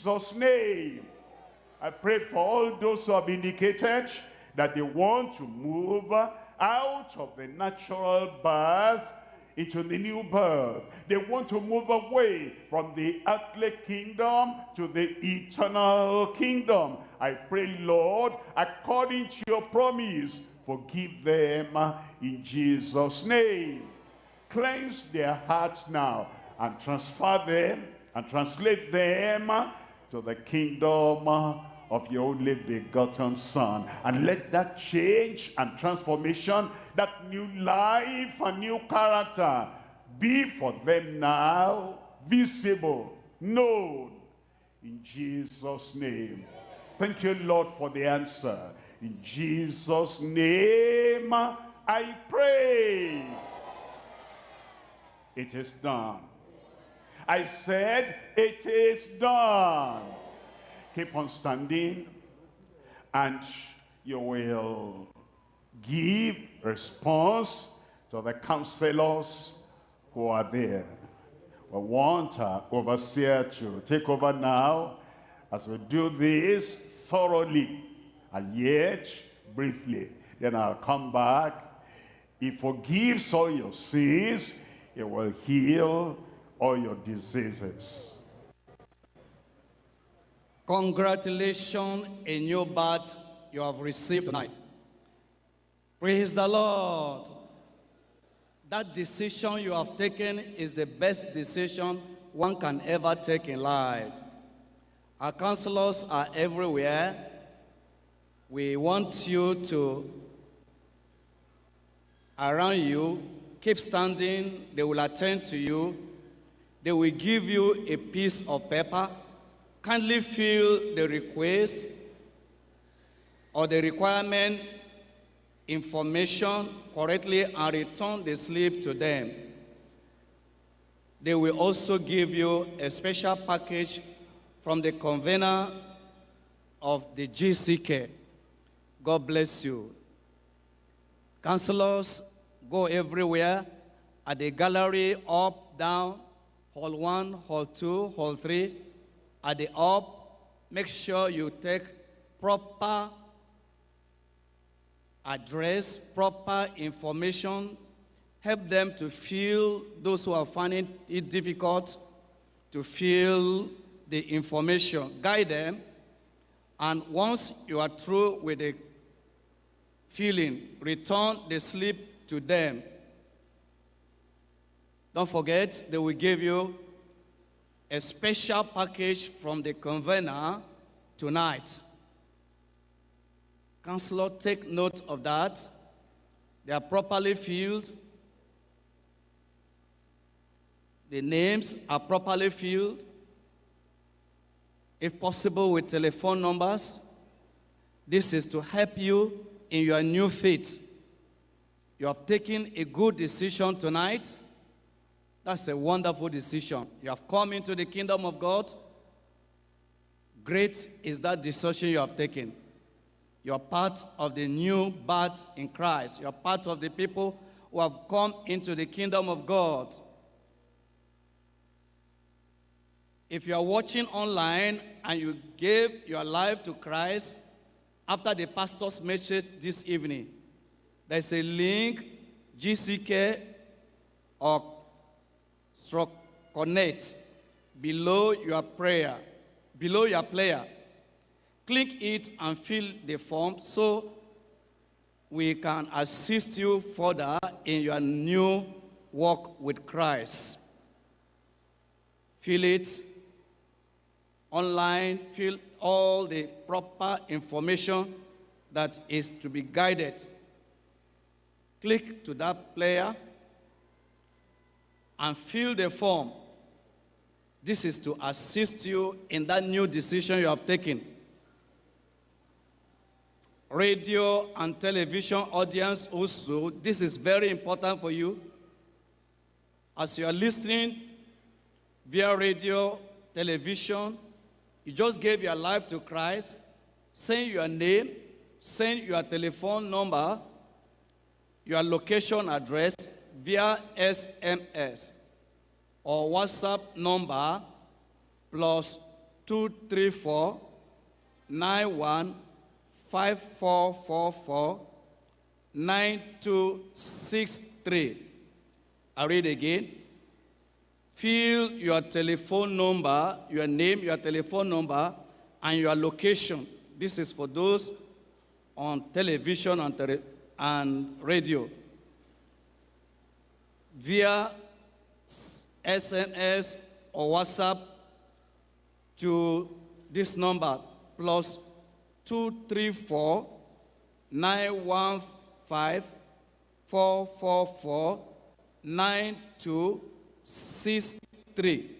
Jesus' name. I pray for all those who have indicated that they want to move out of the natural birth into the new birth. They want to move away from the earthly kingdom to the eternal kingdom. I pray, Lord, according to your promise, forgive them in Jesus' name. Cleanse their hearts now and transfer them and translate them to the kingdom of your only begotten son. And let that change and transformation that new life and new character be for them now visible known in jesus name. Thank you lord for the answer. In jesus name i pray. It is done i said it is done keep on standing and you will give response to the counselors who are there. We want our overseer to take over now as we do this thoroughly and yet briefly. Then I'll come back. He forgives all your sins. He will heal all your diseases. Congratulations, a new birth you have received tonight. Praise the Lord. That decision you have taken is the best decision one can ever take in life. Our counselors are everywhere. We want you to, around you, keep standing. They will attend to you. They will give you a piece of paper kindly fill the request or the requirement information correctly and return the slip to them. They will also give you a special package from the convener of the GCK. God bless you. Counselors, go everywhere at the gallery, up, down, hall one, hall two, hall three at the up, make sure you take proper address, proper information, help them to feel, those who are finding it difficult to feel the information, guide them, and once you are through with the feeling, return the slip to them. Don't forget, they will give you a special package from the convener tonight. Counselor, take note of that. They are properly filled. The names are properly filled. If possible, with telephone numbers. This is to help you in your new faith. You have taken a good decision tonight that's a wonderful decision. You have come into the kingdom of God. Great is that decision you have taken. You are part of the new birth in Christ. You are part of the people who have come into the kingdom of God. If you are watching online and you gave your life to Christ after the pastor's message this evening, there's a link, GCK or stroke connect below your prayer, below your player. Click it and fill the form so we can assist you further in your new walk with Christ. Fill it online, fill all the proper information that is to be guided. Click to that player and fill the form. This is to assist you in that new decision you have taken. Radio and television audience also, this is very important for you. As you are listening via radio, television, you just gave your life to Christ, send your name, send your telephone number, your location address, via SMS or WhatsApp number plus 234 91 5444 9263. I read again. Fill your telephone number, your name, your telephone number, and your location. This is for those on television and, and radio. Via SMS or WhatsApp to this number plus 234 915 444 9263.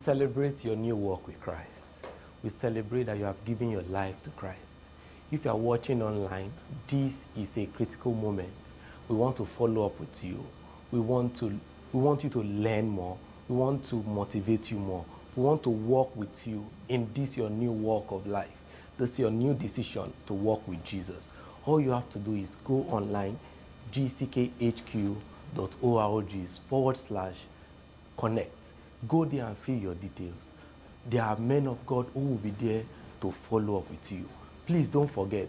Celebrate your new walk with Christ. We celebrate that you have given your life to Christ. If you are watching online, this is a critical moment. We want to follow up with you. We want to we want you to learn more. We want to motivate you more. We want to walk with you in this your new walk of life. This is your new decision to walk with Jesus. All you have to do is go online, gckhq.org forward slash connect. Go there and fill your details. There are men of God who will be there to follow up with you. Please don't forget,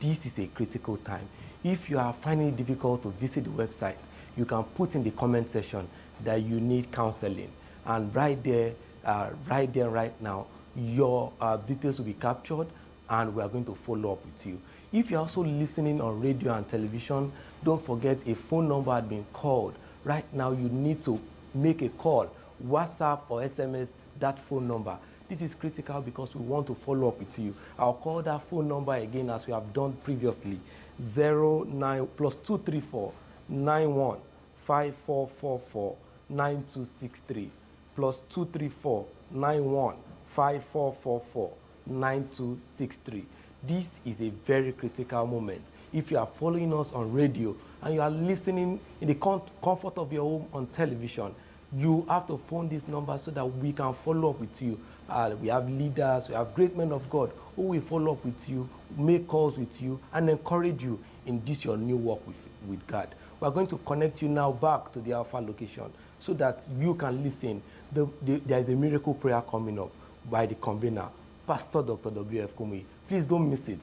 this is a critical time. If you are finding it difficult to visit the website, you can put in the comment section that you need counseling. And right there, uh, right there, right now, your uh, details will be captured and we are going to follow up with you. If you're also listening on radio and television, don't forget a phone number had been called. Right now, you need to make a call, WhatsApp or SMS that phone number. This is critical because we want to follow up with you. I'll call that phone number again as we have done previously. 09 plus 234 91 5444 9263 plus 234 91 5444 9263. This is a very critical moment. If you are following us on radio and you are listening in the com- comfort of your home on television, you have to phone this number so that we can follow up with you. Uh, we have leaders, we have great men of God who will follow up with you, make calls with you, and encourage you in this your new work with, with God. We are going to connect you now back to the Alpha location so that you can listen. The, the, there is a miracle prayer coming up by the convener, Pastor Dr. W.F. Kumuyi. Please don't miss it.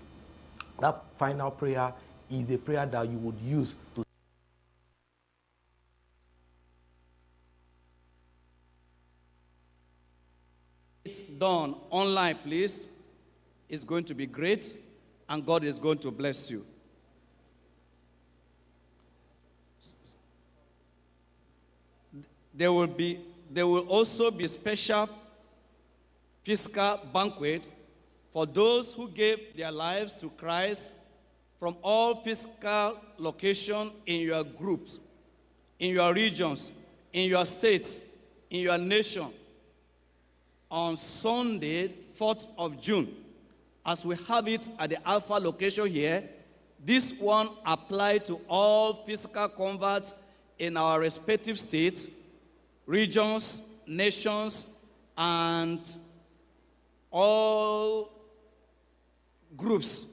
That final prayer is a prayer that you would use to done online, please. It's going to be great, and God is going to bless you. There will be there will also be special fiscal banquet for those who gave their lives to Christ from all fiscal location in your groups, in your regions, in your states, in your nation on Sunday, 4th of June, as we have it at the Alpha location here, this one applied to all physical converts in our respective states, regions, nations, and all groups.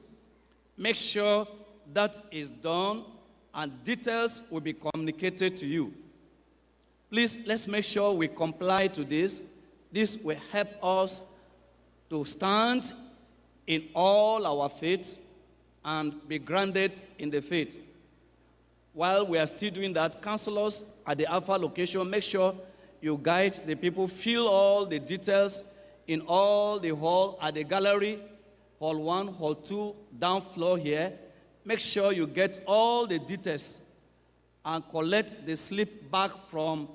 Make sure that is done and details will be communicated to you. Please, let's make sure we comply to this. This will help us to stand in all our faith and be grounded in the faith. While we are still doing that, counselors at the Alpha location, make sure you guide the people, fill all the details in all the hall at the gallery, hall one, hall two, down floor here. Make sure you get all the details and collect the slip back from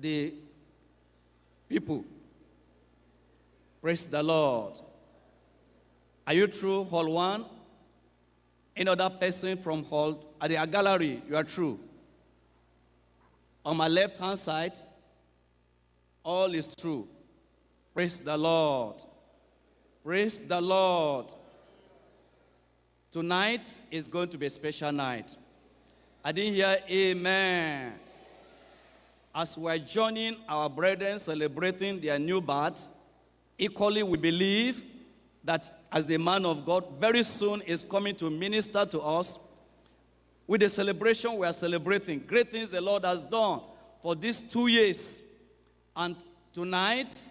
the people. Praise the Lord. Are you true, hall one? Any other person from hall at the gallery, you are true. On my left hand side, all is true. Praise the Lord. Praise the Lord. Tonight is going to be a special night. I didn't hear amen. As we're joining our brethren celebrating their new birth, equally we believe that as the man of God, very soon is coming to minister to us with the celebration we are celebrating. Great things the Lord has done for these two years And tonight,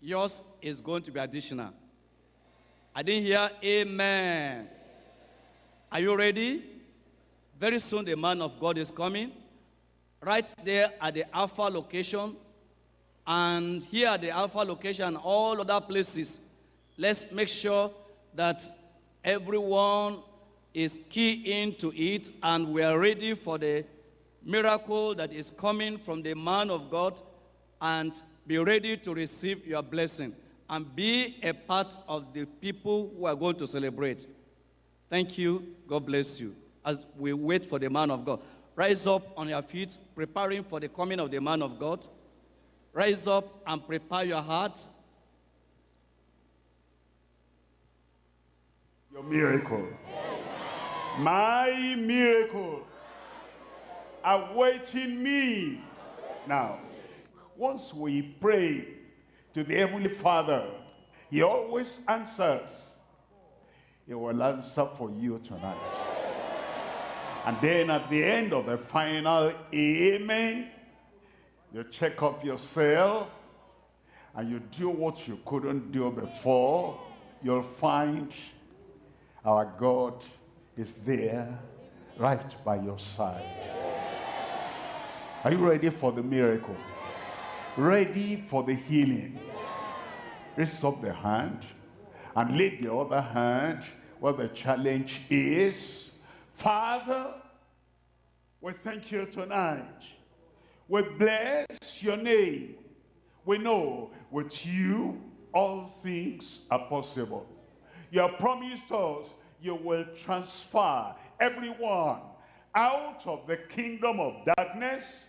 yours is going to be additional. I didn't hear amen. Are you ready? Very soon the man of God is coming. Right there at the Alpha location. And here at the Alpha location all other places. Let's make sure that everyone is key into it and we are ready for the miracle that is coming from the man of God and be ready to receive your blessing and be a part of the people who are going to celebrate. Thank you. God bless you. As we wait for the man of God, rise up on your feet, preparing for the coming of the man of God. Rise up and prepare your heart. Your miracle. My miracle awaiting me. Now, once we pray to the Heavenly Father, He always answers. He will answer for you tonight. And then at the end of the final amen, you check up yourself and you do what you couldn't do before. You'll find our God is there right by your side. Are you ready for the miracle? Ready for the healing? Raise up the hand and lay the other hand where the challenge is. Father, we thank you tonight. We bless your name. We know with you all things are possible. You have promised us you will transfer everyone out of the kingdom of darkness,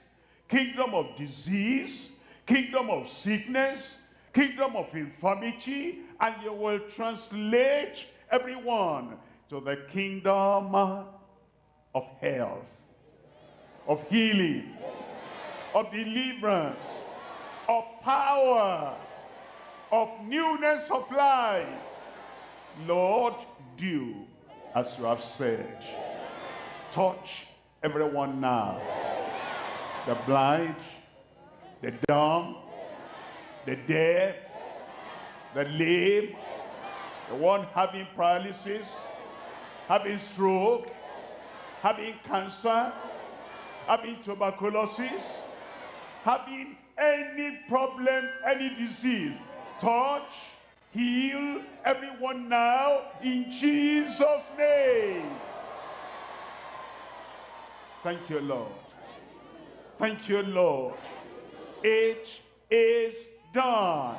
kingdom of disease, kingdom of sickness, kingdom of infirmity, and you will translate everyone to the kingdom of health, of healing, of deliverance, of power, of newness of life. Lord, do as you have said. Touch everyone now. The blind, the dumb, the deaf, the lame, the one having paralysis, having stroke, having cancer, having tuberculosis, having any problem, any disease. Touch, heal everyone now in Jesus' name. Thank you, Lord. Thank you, Lord. It is done.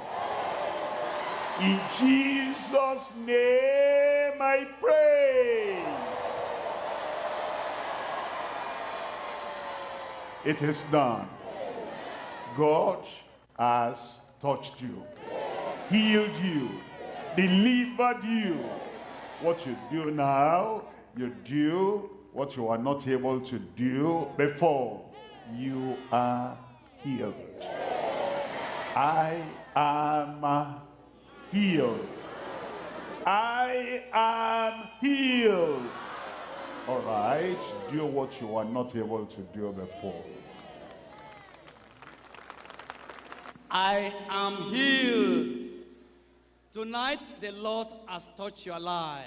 In Jesus' name I pray. It is done. God has touched you, healed you, delivered you. What you do now, you do what you are not able to do before. You are healed. I am healed. I am healed. All right, do what you are not able to do before. I am healed. Tonight, the Lord has touched your life.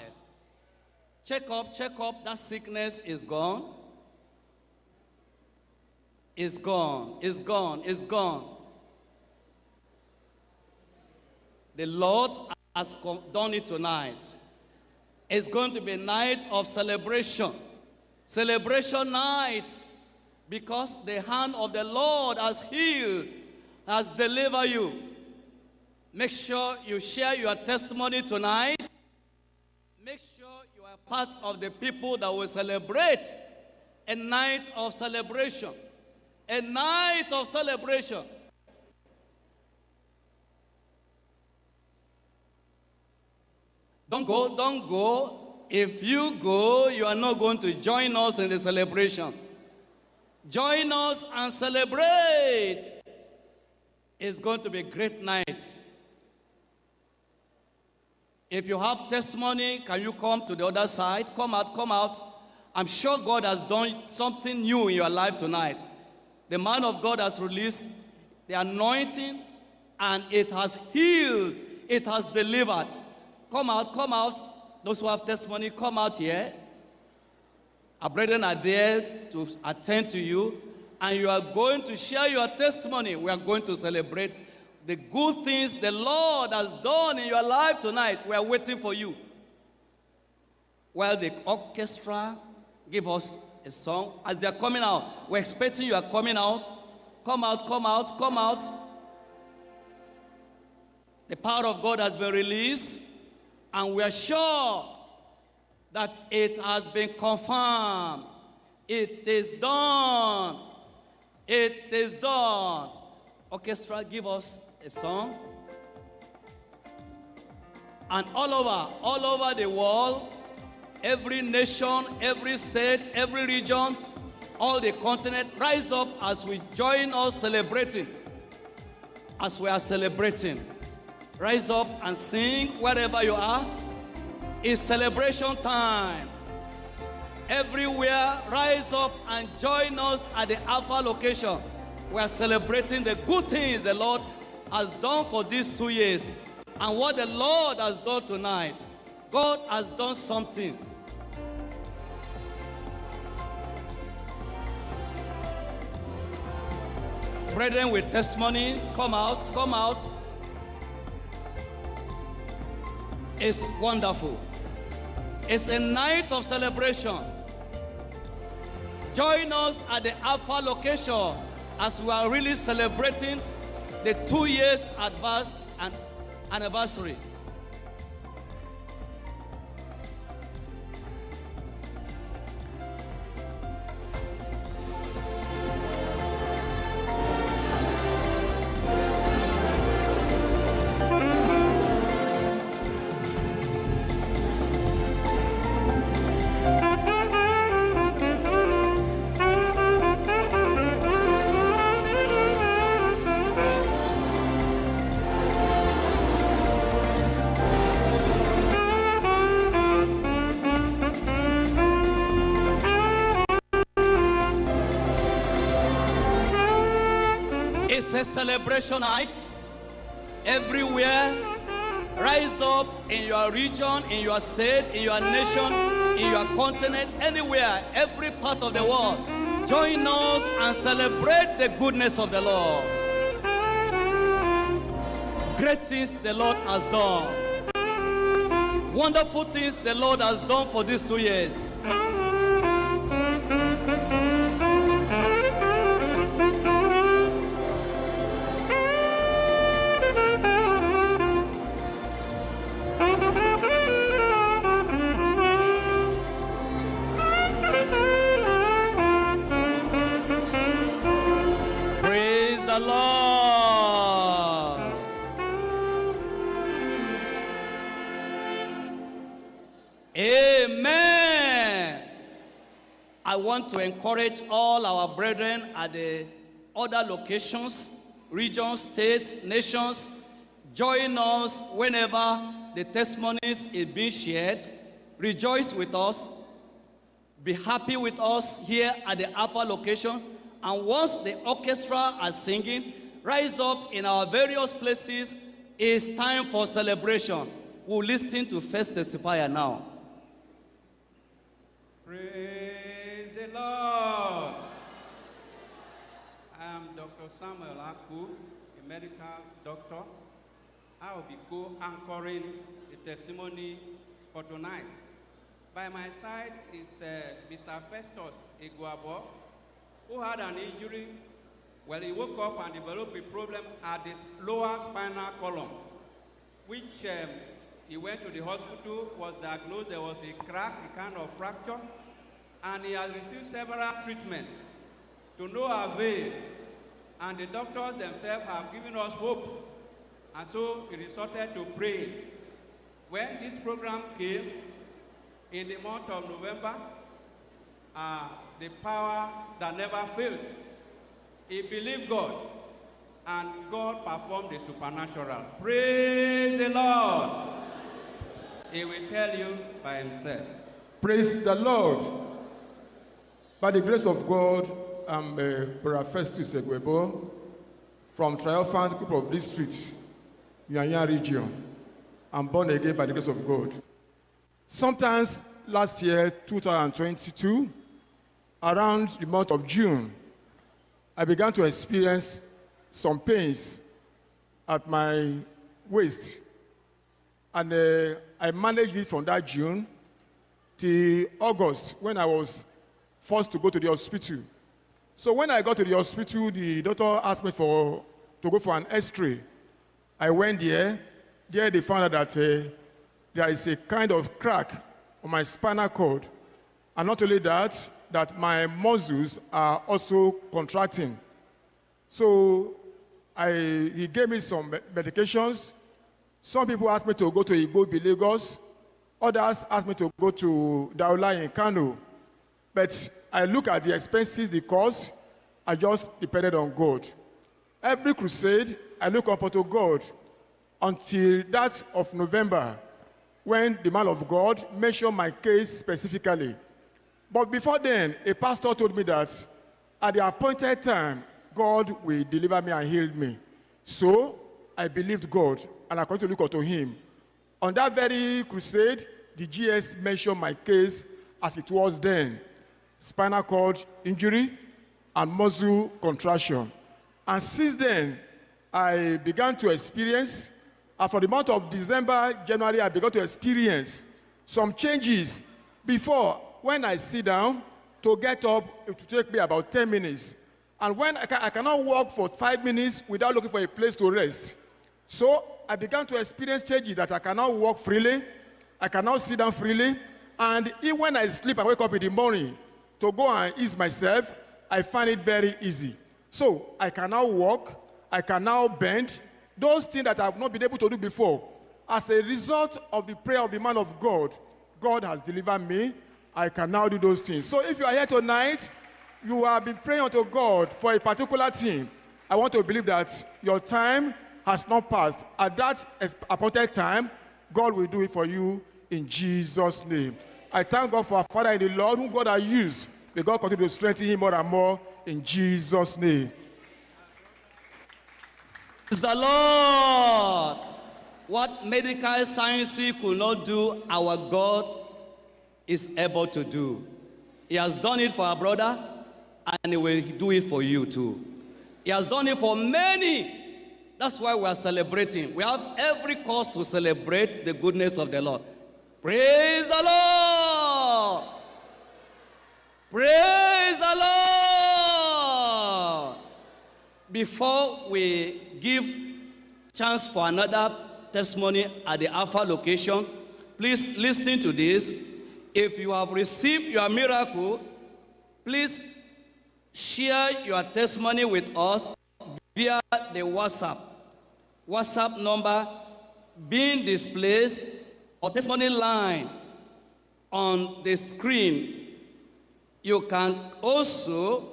Check up, check up, that sickness is gone. It's gone, it's gone, it's gone. The Lord has done it tonight. It's going to be a night of celebration. Celebration night. Because the hand of the Lord has healed, has delivered you. Make sure you share your testimony tonight. Make sure you are part of the people that will celebrate a night of celebration. A night of celebration. Don't go, don't go. If you go, you are not going to join us in the celebration. Join us and celebrate. It's going to be a great night. If you have testimony, can you come to the other side? Come out, come out. I'm sure God has done something new in your life tonight. The man of God has released the anointing, and it has healed, it has delivered. Come out, come out. Those who have testimony, come out here. Our brethren are there to attend to you, and you are going to share your testimony. We are going to celebrate the good things the Lord has done in your life tonight. We are waiting for you. While the orchestra give us a song, as they are coming out, we're expecting you are coming out. Come out, come out, come out. The power of God has been released, and we are sure that it has been confirmed. It is done. It is done. Orchestra, give us a song. And all over, all over the world, every nation, every state, every region, all the continent, rise up as we join us celebrating. As we are celebrating, rise up and sing wherever you are. It's celebration time. Everywhere, rise up and join us at the Alpha location. We are celebrating the good things the Lord has done for these two years and what the Lord has done tonight. God has done something. Brethren with testimony, come out, come out. It's wonderful. It's a night of celebration. Join us at the Alpha location as we are really celebrating the two years anniversary. Celebration. Everywhere, rise up in your region, in your state, in your nation, in your continent, anywhere, every part of the world. Join us and celebrate the goodness of the Lord. Great things the Lord has done. Wonderful things the Lord has done for these two years. To encourage all our brethren at the other locations, regions, states, nations, join us whenever the testimonies is being shared. Rejoice with us. Be happy with us here at the Alpha location. And once the orchestra are singing, rise up in our various places. It's time for celebration. We'll listen to first testifier now. Praise Lord. I am Dr. Samuel Aku, a medical doctor. I will be co-anchoring the testimony for tonight. By my side is uh, Mr. Festus Iguabo, who had an injury. Well, he woke up and developed a problem at his lower spinal column, which um, he went to the hospital, was diagnosed there was a crack, a kind of fracture, and he has received several treatments to no avail. And the doctors themselves have given us hope. And so he resorted to praying. When this program came in the month of November, uh, the power that never fails, he believed God, and God performed the supernatural. Praise the Lord. He will tell you by himself. Praise the Lord. By the grace of God, I'm uh, Brother Festus Egwebo from Triumphant Group of District, Nyanya region. I'm born again by the grace of God. Sometimes last year, 2022, around the month of June, I began to experience some pains at my waist. And uh, I managed it from that June till August when I was forced to go to the hospital. So when I got to the hospital, the doctor asked me for, to go for an x-ray. I went there. There they found out that uh, there is a kind of crack on my spinal cord. And not only that, that my muscles are also contracting. So I, he gave me some medications. Some people asked me to go to Igbobi, Lagos. Others asked me to go to Dala in Kano. But I look at the expenses, the cost, I just depended on God. Every crusade, I look up unto God until that of November, when the man of God mentioned my case specifically. But before then, a pastor told me that at the appointed time, God will deliver me and heal me. So I believed God and I continued to look unto him. On that very crusade, the GS mentioned my case as it was then spinal cord injury and muscle contraction. And since then, I began to experience, for the month of December, January, I began to experience some changes. Before, when I sit down, to get up, it will take me about 10 minutes. And when I, ca- I cannot walk for five minutes without looking for a place to rest. So I began to experience changes that I cannot walk freely, I cannot sit down freely, and even when I sleep, I wake up in the morning to go and ease myself, I find it very easy. So I can now walk, I can now bend, those things that I've not been able to do before. As a result of the prayer of the man of God, God has delivered me. I can now do those things. So if you are here tonight, you have been praying unto God for a particular thing. I want to believe that your time has not passed. At that appointed time, God will do it for you in Jesus' name. I thank God for our Father in the Lord, whom God has used. May God continue to strengthen him more and more in Jesus' name. Praise the Lord. What medical science could not do, our God is able to do. He has done it for our brother, and He will do it for you too. He has done it for many. That's why we are celebrating. We have every cause to celebrate the goodness of the Lord. Praise the Lord. Praise the Lord. Before we give chance for another testimony at the Alpha location, please listen to this. If you have received your miracle, please share your testimony with us via the WhatsApp. WhatsApp number being displayed or testimony line on the screen. You can also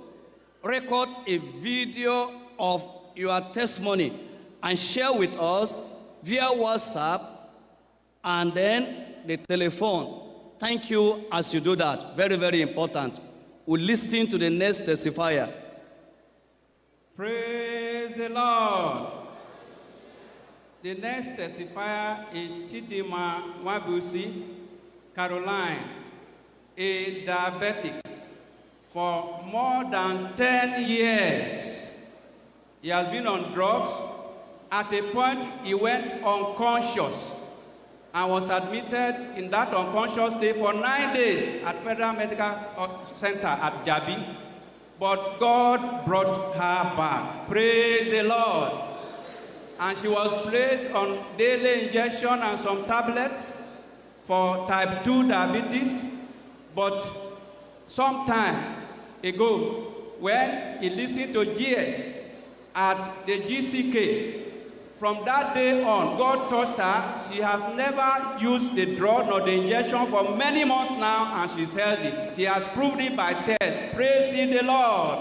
record a video of your testimony and share with us via WhatsApp and then the telephone. Thank you as you do that. Very, very important. We'll listen to the next testifier. Praise the Lord. The next testifier is Chidima Wabusi Caroline, a diabetic for more than 10 years. He has been on drugs. At a point, he went unconscious and was admitted in that unconscious state for nine days at Federal Medical Center at Jabi. But God brought her back. Praise the Lord. And she was placed on daily injection and some tablets for type 2 diabetes. But some time ago, when he listened to GS at the GCK, from that day on, God touched her. She has never used the drug nor the injection for many months now, and she's healthy. She has proved it by test. Praise the Lord.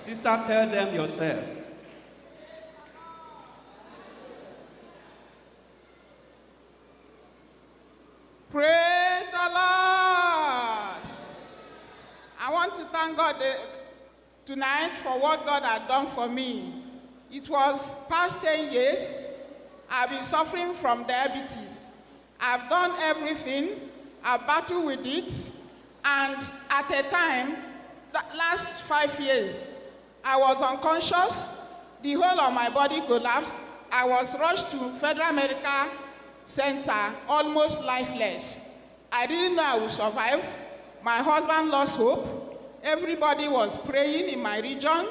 Sister, tell them yourself. Thank God eh, tonight for what God had done for me. It was past 10 years. I've been suffering from diabetes. I've done everything. I've battled with it. And at a time, the last five years, I was unconscious. The whole of my body collapsed. I was rushed to Federal Medical Center, almost lifeless. I didn't know I would survive. My husband lost hope. Everybody was praying in my region.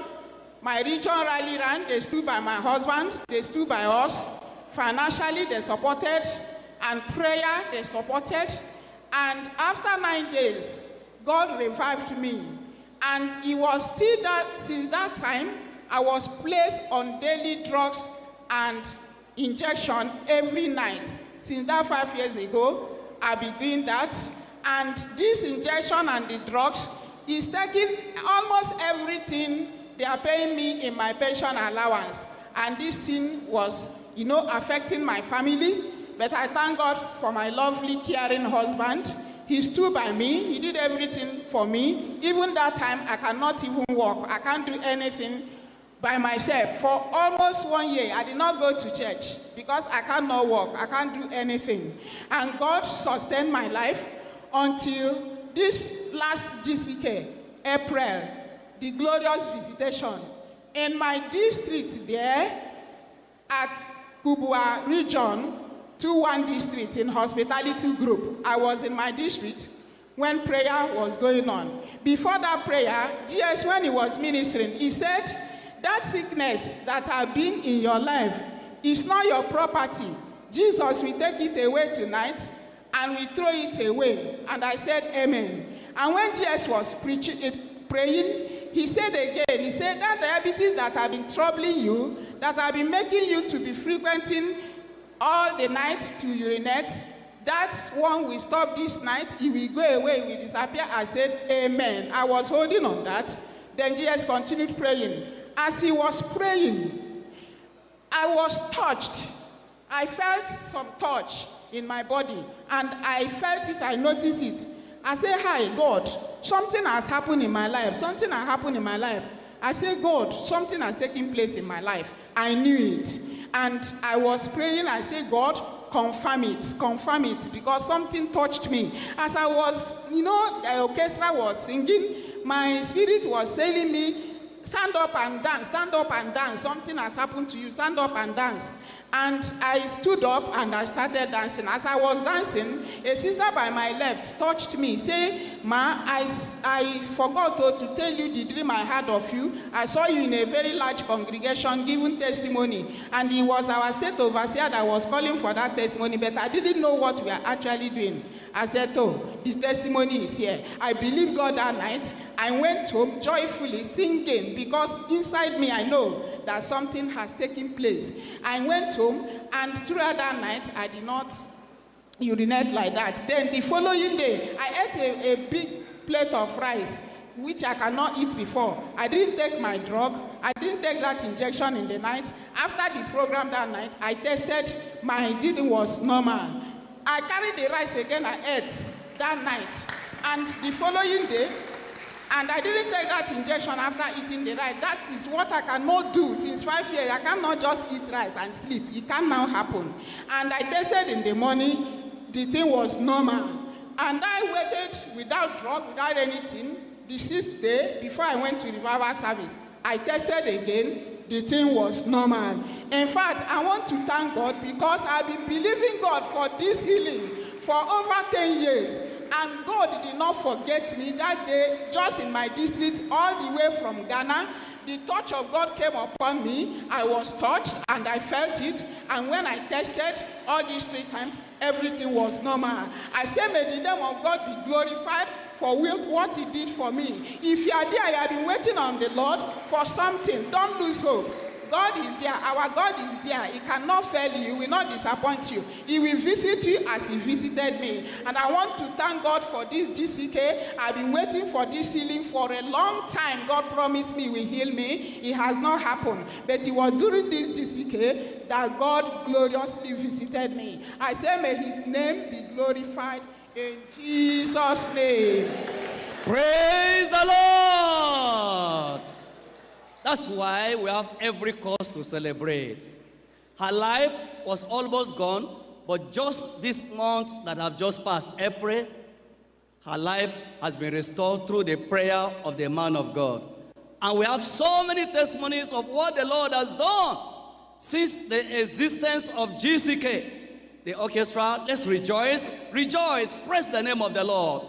My region rally ran. They stood by my husband. They stood by us. Financially, they supported. And prayer, they supported. And after nine days, God revived me. And it was still that, since that time, I was placed on daily drugs and injection every night. Since that five years ago, I've been doing that. And this injection and the drugs is taking almost everything they are paying me in my pension allowance. And this thing was, you know, affecting my family. But I thank God for my lovely, caring husband. He stood by me. He did everything for me. Even that time, I cannot even walk. I can't do anything by myself. For almost one year, I did not go to church because I cannot walk. I can't do anything. And God sustained my life until this last GCK, April, the glorious visitation. In my district there, at Kubwa region, 2-1 district in hospitality group. I was in my district when prayer was going on. Before that prayer, Jesus, when he was ministering, he said, that sickness that have been in your life is not your property. Jesus will take it away tonight and we throw it away. And I said, Amen. And when Jesus was preaching, eh, praying, he said again, he said that diabetes that have been troubling you, that have been making you to be frequenting all the night to urinate, that one will stop this night, he will go away, he will disappear. I said, Amen. I was holding on that. Then Jesus continued praying. As he was praying, I was touched. I felt some touch in my body, and I felt it, I noticed it. I say, Hi, God, something has happened in my life. Something has happened in my life. I say, God, something has taken place in my life. I knew it. And I was praying, I say, God, confirm it, confirm it, because something touched me. As I was, you know, the orchestra was singing, my spirit was telling me, stand up and dance, stand up and dance. Something has happened to you, stand up and dance. And I stood up and I started dancing. As I was dancing, a sister by my left touched me, say, Ma, I, I forgot to, to tell you the dream I had of you. I saw you in a very large congregation giving testimony. And it was our state overseer that was calling for that testimony, but I didn't know what we are actually doing. I said, Oh, the testimony is here. I believe God that night. I went home joyfully singing because inside me I know that something has taken place. I went home and throughout that night I did not urinate like that. Then the following day I ate a, a big plate of rice which I cannot eat before. I didn't take my drug. I didn't take that injection in the night. After the program that night, I tested my this was normal. I carried the rice again I ate that night. And the following day, and I didn't take that injection after eating the rice. That is what I cannot do since five years. I cannot just eat rice and sleep. It can now happen. And I tested in the morning, the thing was normal. And I waited without drug, without anything. The sixth day, before I went to revival service, I tested again. The thing was normal. In fact, I want to thank God because I've been believing God for this healing for over 10 years. And God did not forget me that day, just in my district, all the way from Ghana. The touch of God came upon me. I was touched and I felt it. And when I tested all these three times, everything was normal. I say, May the name of God be glorified for what He did for me. If you are there, you have been waiting on the Lord for something, don't lose hope. God is there. Our God is there. He cannot fail you. He will not disappoint you. He will visit you as He visited me. And I want to thank God for this GCK. I've been waiting for this healing for a long time. God promised me He will heal me. It has not happened. But it was during this GCK that God gloriously visited me. I say, may His name be glorified in Jesus' name. Praise the Lord. That's why we have every cause to celebrate. Her life was almost gone, but just this month that have just passed, April, her life has been restored through the prayer of the man of God. And we have so many testimonies of what the Lord has done since the existence of GCK. The orchestra, let's rejoice, rejoice, praise the name of the Lord.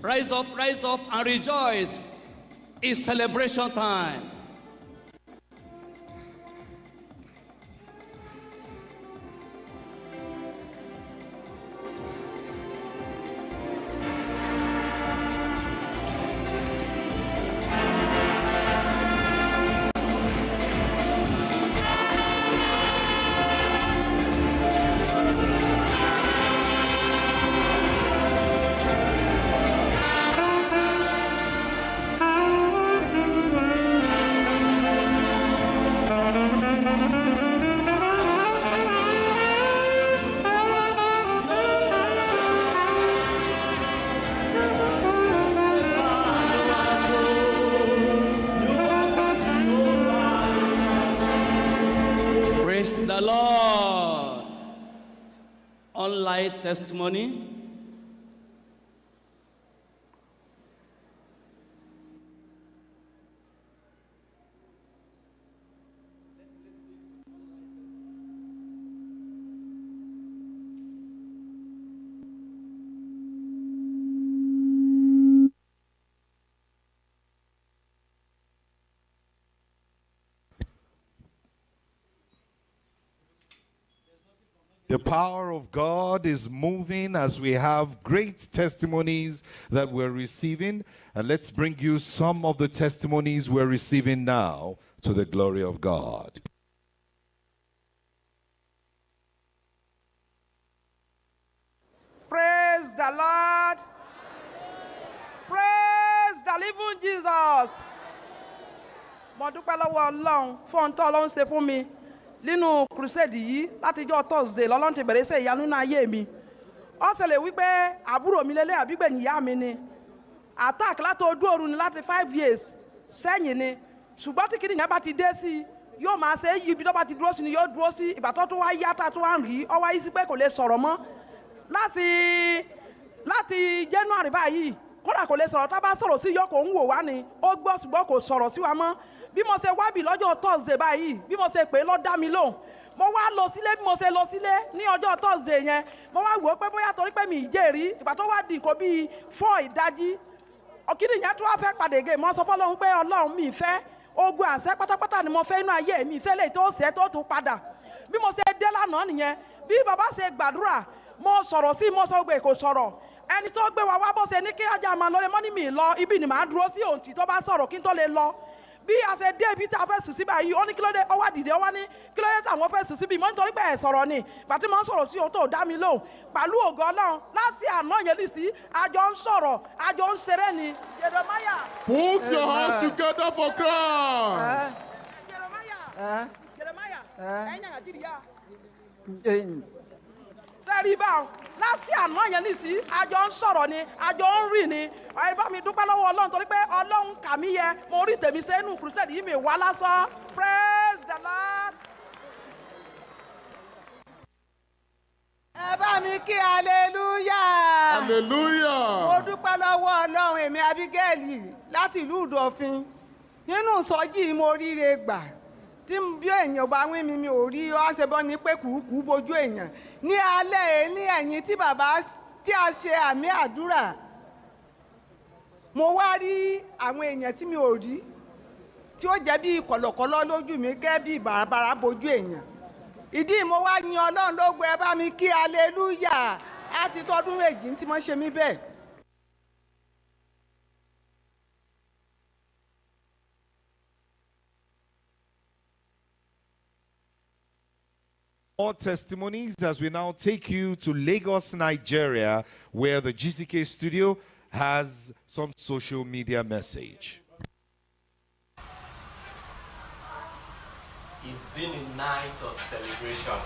Rise up, rise up, and rejoice. It's celebration time. The power of God is moving as we have great testimonies that we're receiving. And let's bring you some of the testimonies we're receiving now to the glory of God. Praise the Lord. Praise the living Jesus. Mo dúpẹ́ lọ́wọ́ Ọlọ́run fún ohun tó Ọlọ́run ṣe fún mi nínú crusade yìí látijọ́ Thursday lọ́lọ́run ti bẹ̀rẹ̀ iṣẹ́ ìyanu náà ayé mi. Ó ṣẹlẹ̀ wípé àbúrò mi lélẹ̀ àbígbẹ̀ níyà mi ni. Attack láti ojú oru ni láti five years sẹ́yìn ni. Ṣùgbọ́n tí kìnìún yẹn bá ti dé sí i yóò máa ṣe é yí ibi tó bá ti dúró sí ni yóò dúró sí ìgbà tó tún wá yá tá a tún wá ń rí ọ wá yí sí pé kò lè sọ̀rọ̀ mọ́ láti láti january báyìí kódà kò lè sọ̀rọ̀ tá a bá sọ̀rọ̀ sí yọ kò ń wò wá ni. Ó gbọ́ ṣùgbọ́n kò sọ̀rọ̀ sí wa mọ́. Bí mo ṣe wábì lọ́jọ́ thursday báyìí bí mo ṣe pè é lọ́ dá mi lóhùn. Mo wá lọ sílé bí mo ṣe lọ sílé ní ọjọ́ thursday yẹn mo wá wò ó pé bóyá torí pé mi ì jẹ́rìí ìgbà tó wá di nǹkan bíi four ìdájí ọ̀kìnì yẹn tún wá fẹ́ padà gé. Mo sọ fọlọ́run pé ọlọ́run mi fẹ́. Ogun àṣẹ pátápátá ni mo fẹ́ inú ayé mi. Ì fẹ́ lè tó ṣe tó tún padà. Bí mo ṣe dé lánàá nìyẹn bí bàbá ṣe gbàdúrà mo sọ̀rọ̀ sí mo sọ pé kò sọ̀rọ̀ ẹni tó gbé wa wá bó ṣe ní kí ajá máa lọ lé mọ́ ní mi lọ ibi ni màá dúró sí òǹtí tó bá sọ̀rọ̀ kí n tó lè lọ. Bí a ṣe dé ibi tí a fẹ́ sùn sí báyìí ó ní kí ló dé? Ọwọ́ àdìdẹ ọwọ́ ní kí ló dé táwọn fẹ́ sùn síbi? Mọ́ nítorí pé ẹ̀ sọ̀rọ̀ ni. Pàtí mo ń sọ̀rọ̀ sí òun tó dá mi lóhùn pàlú ògo ọlọ́run láti àná yẹn lì sí àjọ ń sọ̀rọ̀ àjọ ń ṣeré ni. Jeremiah. Put your hands together for Christ. Jeremiah. Jeremiah. Ẹ̀yìn báwọn láti àná yẹn ní sí àjọ ń sọ̀rọ̀ ni àjọ ń rìn ni ẹ bá mi dúpẹ́ lọ́wọ́ ọlọ́run torí pé ọlọ́run kà mí yẹ mo rí tèmi sẹ́nu crusade yìí mi wá lásán praise the lord. ẹ bá mi kí hallelujah. mo Hallelujah. dúpẹ́ lọ́wọ́ ọlọ́run èmi abigail láti ìlú ìdọ̀fin nínú ìsọjí mo ríre gbà tí bí èèyàn bá wí mi mi ò rí ọ́ ṣe bọ́ ni pé kùkú bojú èèyàn ní alẹ́ ẹ̀ ní ẹ̀yìn tí bàbá tí a ṣe àmì àdúrà mo wá rí àwọn èèyàn tí mi ò rí tí ó jẹ́ bí kọ̀lọ̀kọ̀lọ̀ lójú mi gẹ́ bí bàràbàrà bojú èèyàn ìdí mo wá yin ọlọ́run lógo ẹ bá mi kí hallelujah á ti tọ́dún méjì tí wọ́n ṣe mí bẹ́ẹ̀. More testimonies as we now take you to Lagos, Nigeria, where the GCK studio has some social media message. It's been a night of celebration.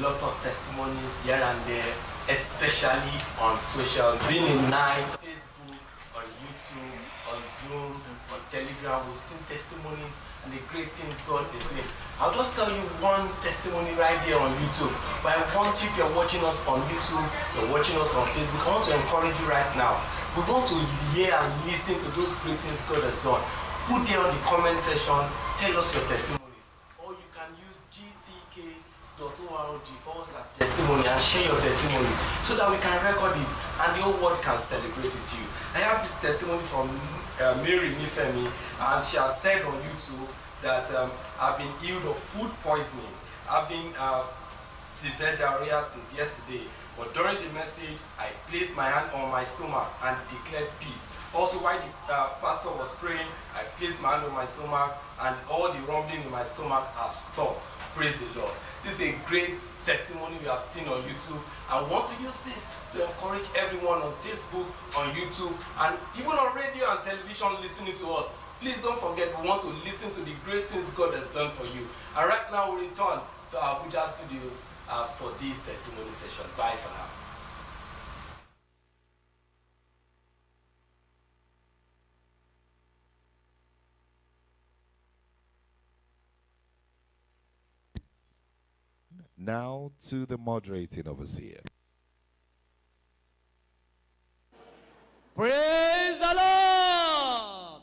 Lot of testimonies here and there, especially on social. It's been a night Facebook, on YouTube. On Zoom, on Telegram. We've seen testimonies and the great things God is doing. I'll just tell you one testimony right there on YouTube. But I want you, if you're watching us on YouTube, you're watching us on Facebook, I want to encourage you right now. We want to hear and listen to those great things God has done. Put there on the comment section, tell us your testimonies. Or you can use gck.org forward slash testimony and share your testimonies so that we can record it and the whole world can celebrate with you. I have this testimony from uh, Mary Nifemi, and she has said on YouTube that um, I've been healed of food poisoning. I've been uh, severe diarrhea since yesterday, but during the message, I placed my hand on my stomach and declared peace. Also, while the uh, pastor was praying, I placed my hand on my stomach, and all the rumbling in my stomach has stopped. Praise the Lord. This is a great testimony we have seen on YouTube. I want to use this to encourage everyone on Facebook, on YouTube, and even on radio and television listening to us. Please don't forget, we want to listen to the great things God has done for you. And right now, we return to our Abuja studios uh, for this testimony session. Bye for now. Now to the moderating overseer. Praise the Lord.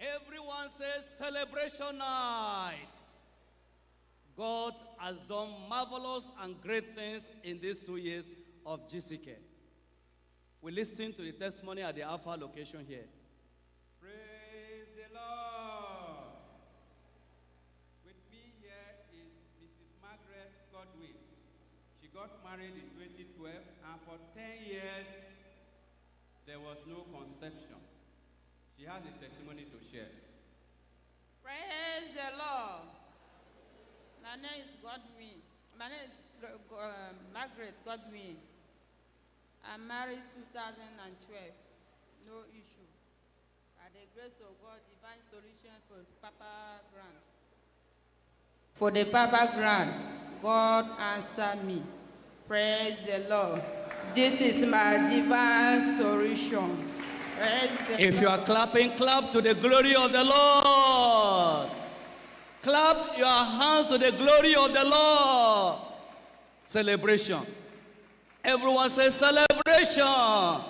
Everyone says celebration night. God has done marvelous and great things in these two years of GCK. We listen to the testimony at the Alpha location here. Got married in 2012, and for 10 years, there was no conception. She has a testimony to share. Praise the Lord. My name is Godwin. My name is uh, Margaret Godwin. I'm married 2012. No issue. By the grace of God, divine solution for Papa Grant. For the Papa Grant, God answered me. Praise the Lord. This is my divine solution. If you are clapping, clap to the glory of the Lord. Clap your hands to the glory of the Lord. Celebration. Everyone says celebration.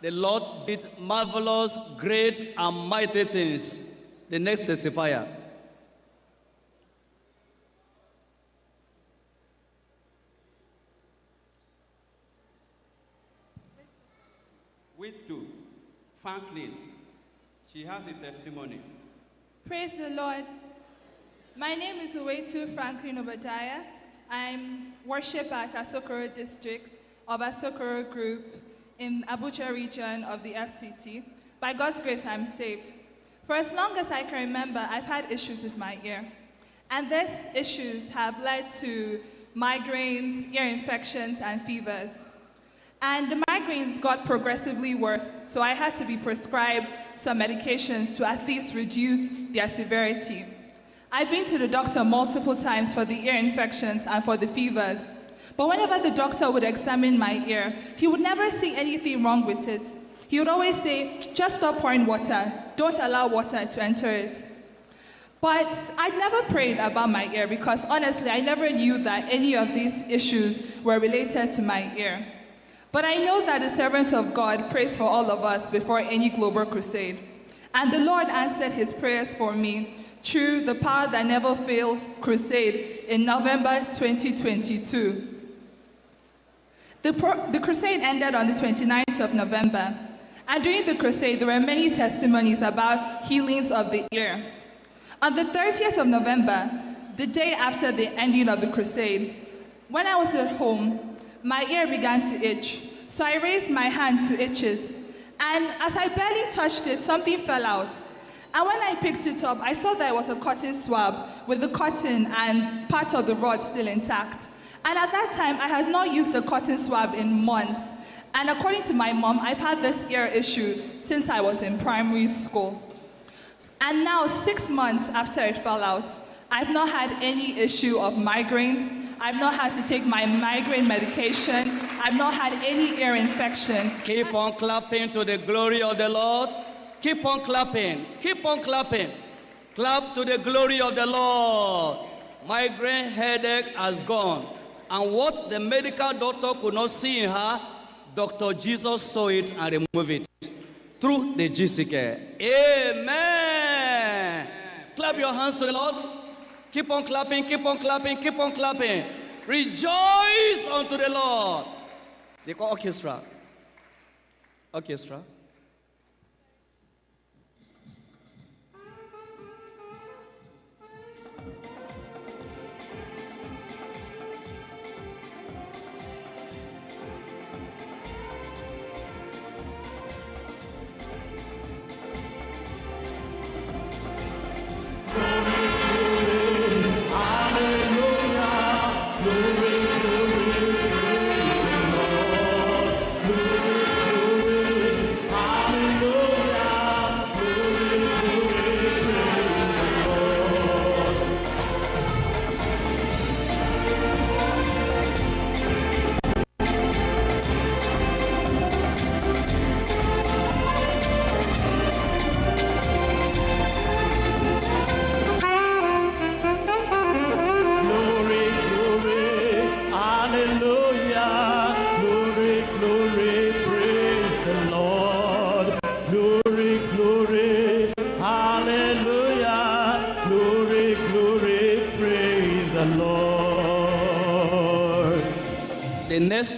The Lord did marvelous, great, and mighty things. The next testifier. With two, Franklin. She has a testimony. Praise the Lord. My name is Uwetu Franklin Obadiah. I'm worship at Asokoro district of Asokoro group in Abuja region of the FCT. By God's grace, I'm saved. For as long as I can remember, I've had issues with my ear. And these issues have led to migraines, ear infections, and fevers. And the migraines got progressively worse, so I had to be prescribed some medications to at least reduce their severity. I've been to the doctor multiple times for the ear infections and for the fevers. But whenever the doctor would examine my ear, he would never see anything wrong with it. He would always say, just stop pouring water. Don't allow water to enter it. But I never prayed about my ear because honestly, I never knew that any of these issues were related to my ear. But I know that the servant of God prays for all of us before any global crusade. And the Lord answered his prayers for me through the Power That Never Fails crusade in November 2022. The, the crusade ended on the 29th of November. And during the crusade, there were many testimonies about healings of the ear. On the 30th of November, the day after the ending of the crusade, when I was at home, my ear began to itch. So I raised my hand to itch it. And as I barely touched it, something fell out. And when I picked it up, I saw that it was a cotton swab with the cotton and part of the rod still intact. And at that time, I had not used a cotton swab in months. And according to my mom, I've had this ear issue since I was in primary school. And now, six months after it fell out, I've not had any issue of migraines. I've not had to take my migraine medication. I've not had any ear infection. Keep on clapping to the glory of the Lord. Keep on clapping. Keep on clapping. Clap to the glory of the Lord. Migraine headache has gone. And what the medical doctor could not see in her, Dr. Jesus saw it and removed it through the GCK. Amen. Clap your hands to the Lord. Keep on clapping, keep on clapping, keep on clapping. Rejoice unto the Lord. They call orchestra. Orchestra.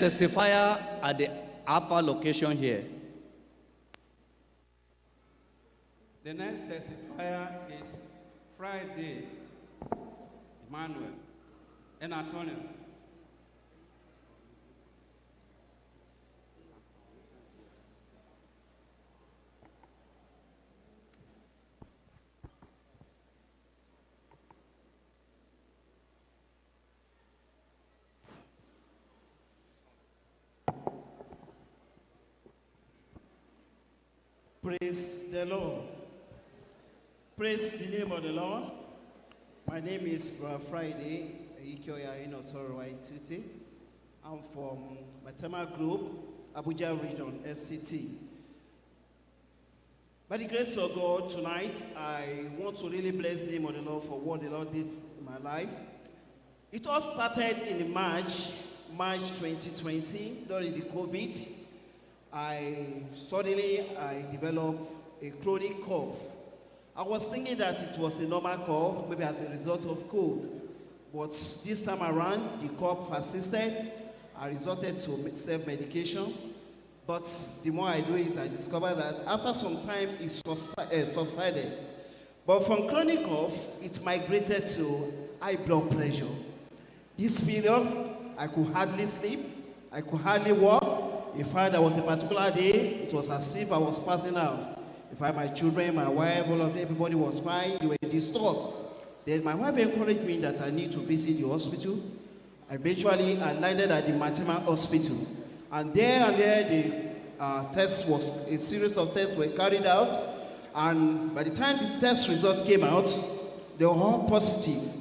Testifier at the Alpha location here. The next testifier is Friday, Emmanuel and Antonio. Praise the Lord. Praise the name of the Lord. My name is Brother Friday Ikyoya Inosoro Waituti. I'm from Matema Group, Abuja Region, FCT. By the grace of God, tonight I want to really bless the name of the Lord for what the Lord did in my life. It all started in March, March 2020, during the COVID. I suddenly I developed a chronic cough. I was thinking that it was a normal cough, maybe as a result of cold. But this time around, the cough persisted. I resorted to self-medication. But the more I do it, I discovered that after some time, it uh, subsided. But from chronic cough, it migrated to high blood pressure. This period, I could hardly sleep. I could hardly walk. In fact, there was a particular day, it was as if I was passing out. In fact, my children, my wife, all of them, everybody was crying. They were distraught. Then my wife encouraged me that I need to visit the hospital. Eventually, I landed at the Matema Hospital. And there and there, the uh, test was, a series of tests were carried out. And by the time the test result came out, they were all positive.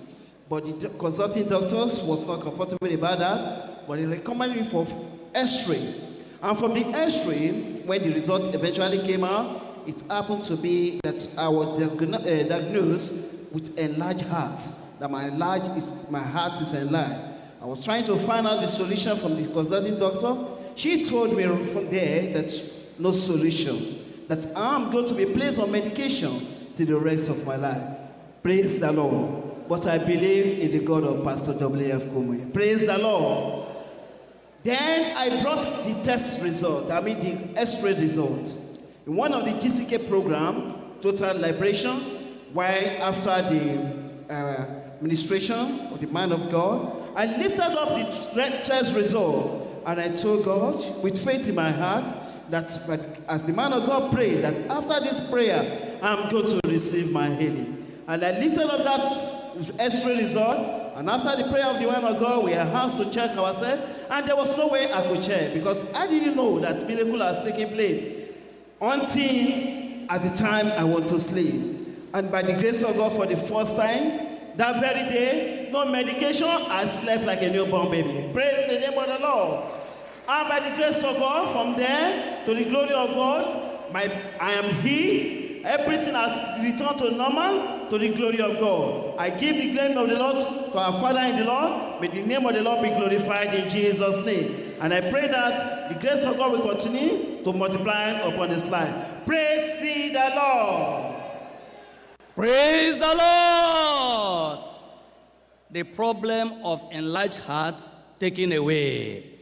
But the consulting doctors was not comfortable about that. But they recommended me for X-ray. And from the X-ray, when the result eventually came out, it happened to be that I was uh, diagnosed with enlarged heart. That my large is my heart is enlarged. I was trying to find out the solution from the consulting doctor. She told me from there that no solution. That I'm going to be placed on medication till the rest of my life. Praise the Lord. But I believe in the God of Pastor W.F. Kumuyi. Praise the Lord. Then I brought the test result, I mean the X-ray result. In one of the GCK program, Total Liberation, while after the uh, administration of the man of God, I lifted up the test result and I told God, with faith in my heart, that as the man of God prayed, that after this prayer, I'm going to receive my healing. And I lifted up that X-ray result, and after the prayer of the man of God, we are asked to check ourselves, and there was no way I could check because I didn't know that miracle has taken place until at the time I went to sleep. And by the grace of God, for the first time, that very day, no medication, I slept like a newborn baby. Praise the name of the Lord. And by the grace of God, from there to the glory of God, my, I am He. Everything has returned to normal to the glory of God. I give the glory of the Lord to our Father in the Lord. May the name of the Lord be glorified in Jesus' name. And I pray that the grace of God will continue to multiply upon this life. Praise the Lord. Praise the Lord. The problem of enlarged heart taken away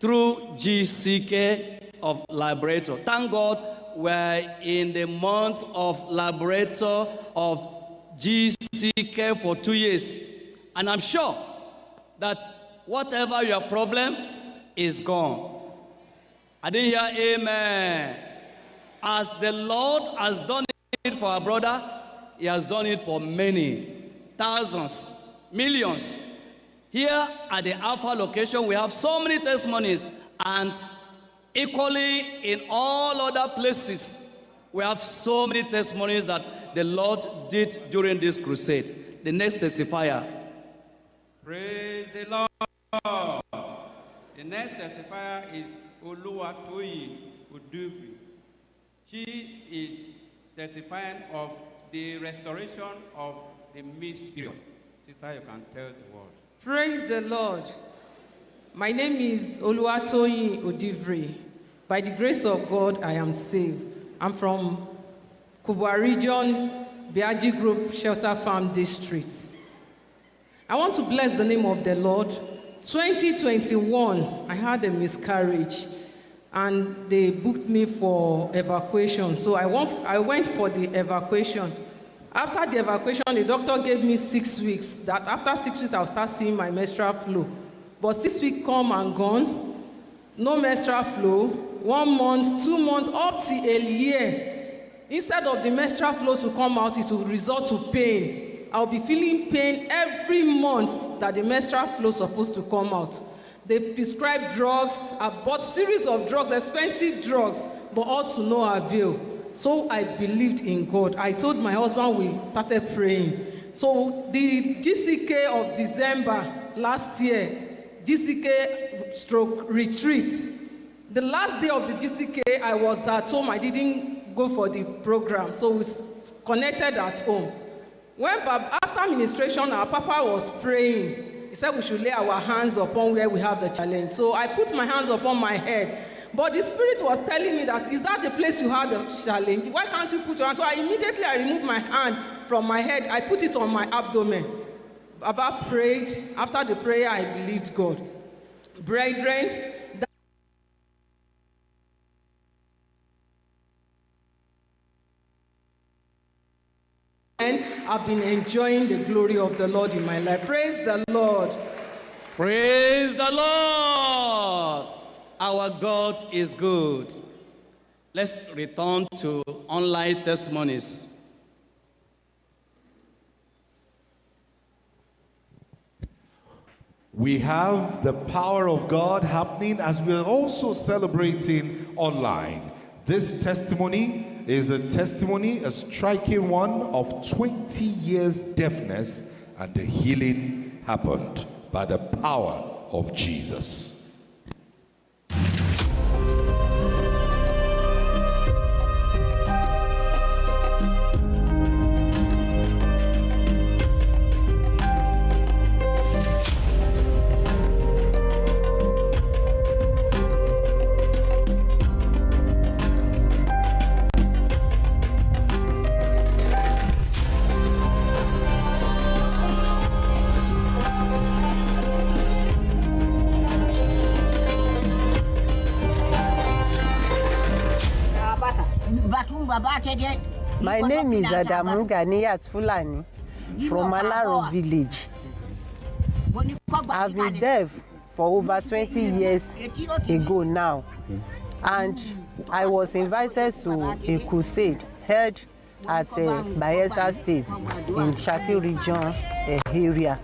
through GCK of Liberator. Thank God we're in the month of Liberator of GCK for two years. And I'm sure that whatever your problem is gone. I didn't hear amen. As the Lord has done it for our brother, he has done it for many, thousands, millions. Here at the Alpha location, we have so many testimonies, and equally in all other places, we have so many testimonies that the Lord did during this crusade. The next testifier. Praise the Lord. The next testifier is Oluwatoyi Odubi. She is testifying of the restoration of the missed period. Sister, you can tell the world. Praise the Lord. My name is Oluwatoyin Odivri. By the grace of God, I am saved. I'm from Kubwa Region, Biaji Group, Shelter Farm District. I want to bless the name of the Lord. 2021, I had a miscarriage and they booked me for evacuation. So I went, I went for the evacuation. After the evacuation, the doctor gave me six weeks. That after six weeks, I'll start seeing my menstrual flow. But six weeks come and gone, no menstrual flow. One month, two months, up to a year. Instead of the menstrual flow to come out, it will result to pain. I'll be feeling pain every month that the menstrual flow is supposed to come out. They prescribe drugs. I bought series of drugs, expensive drugs, but all to no avail. So I believed in God. I told my husband we started praying. So the GCK of December last year, GCK stroke retreat. The last day of the GCK, I was at home. I didn't go for the program, so we connected at home. When after administration, our papa was praying. He said we should lay our hands upon where we have the challenge. So I put my hands upon my head. But the spirit was telling me that is that the place you have the challenge? Why can't you put your hand? So I immediately I removed my hand from my head. I put it on my abdomen. Baba prayed. After the prayer, I believed God. Brethren, and I've been enjoying the glory of the Lord in my life. Praise the Lord. Praise the Lord. Our God is good. Let's return to online testimonies. We have the power of God happening as we're also celebrating online. This testimony is a testimony, a striking one of 20 years deafness, and the healing happened by the power of Jesus. My name is Adamu Ganiyat Fulani from Alaro village. I've been deaf for over 20 years ago now. And I was invited to a crusade held at uh, Bayelsa State in Shaki region uh, area.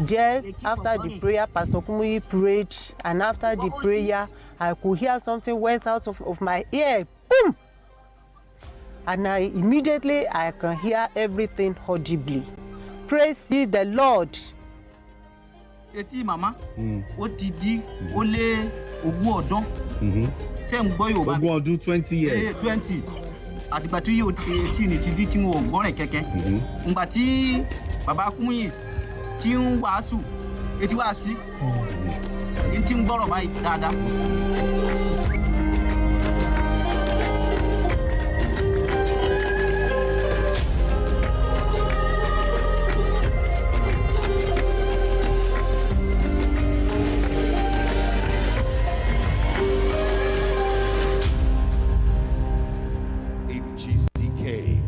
There, after the prayer, Pastor Kumuyi prayed, and after the prayer, I could hear something went out of, of my ear. Boom! And I immediately I can hear everything audibly. Praise ye the Lord. etí màmá ó ti di ó lé ogún ọdún. Ṣé ń gbọ́ yorùbá? Ogún ọdún twenty years. twenty. Àtìgbà tí yóò etí ni ti di tí wọn ò gbọ́rẹ̀ kẹ́kẹ́. Ngbà tí bàbá kúnyìn tí ń wàásù etí wàá sí tí ń gbọ́rọ̀ báyìí dáadáa.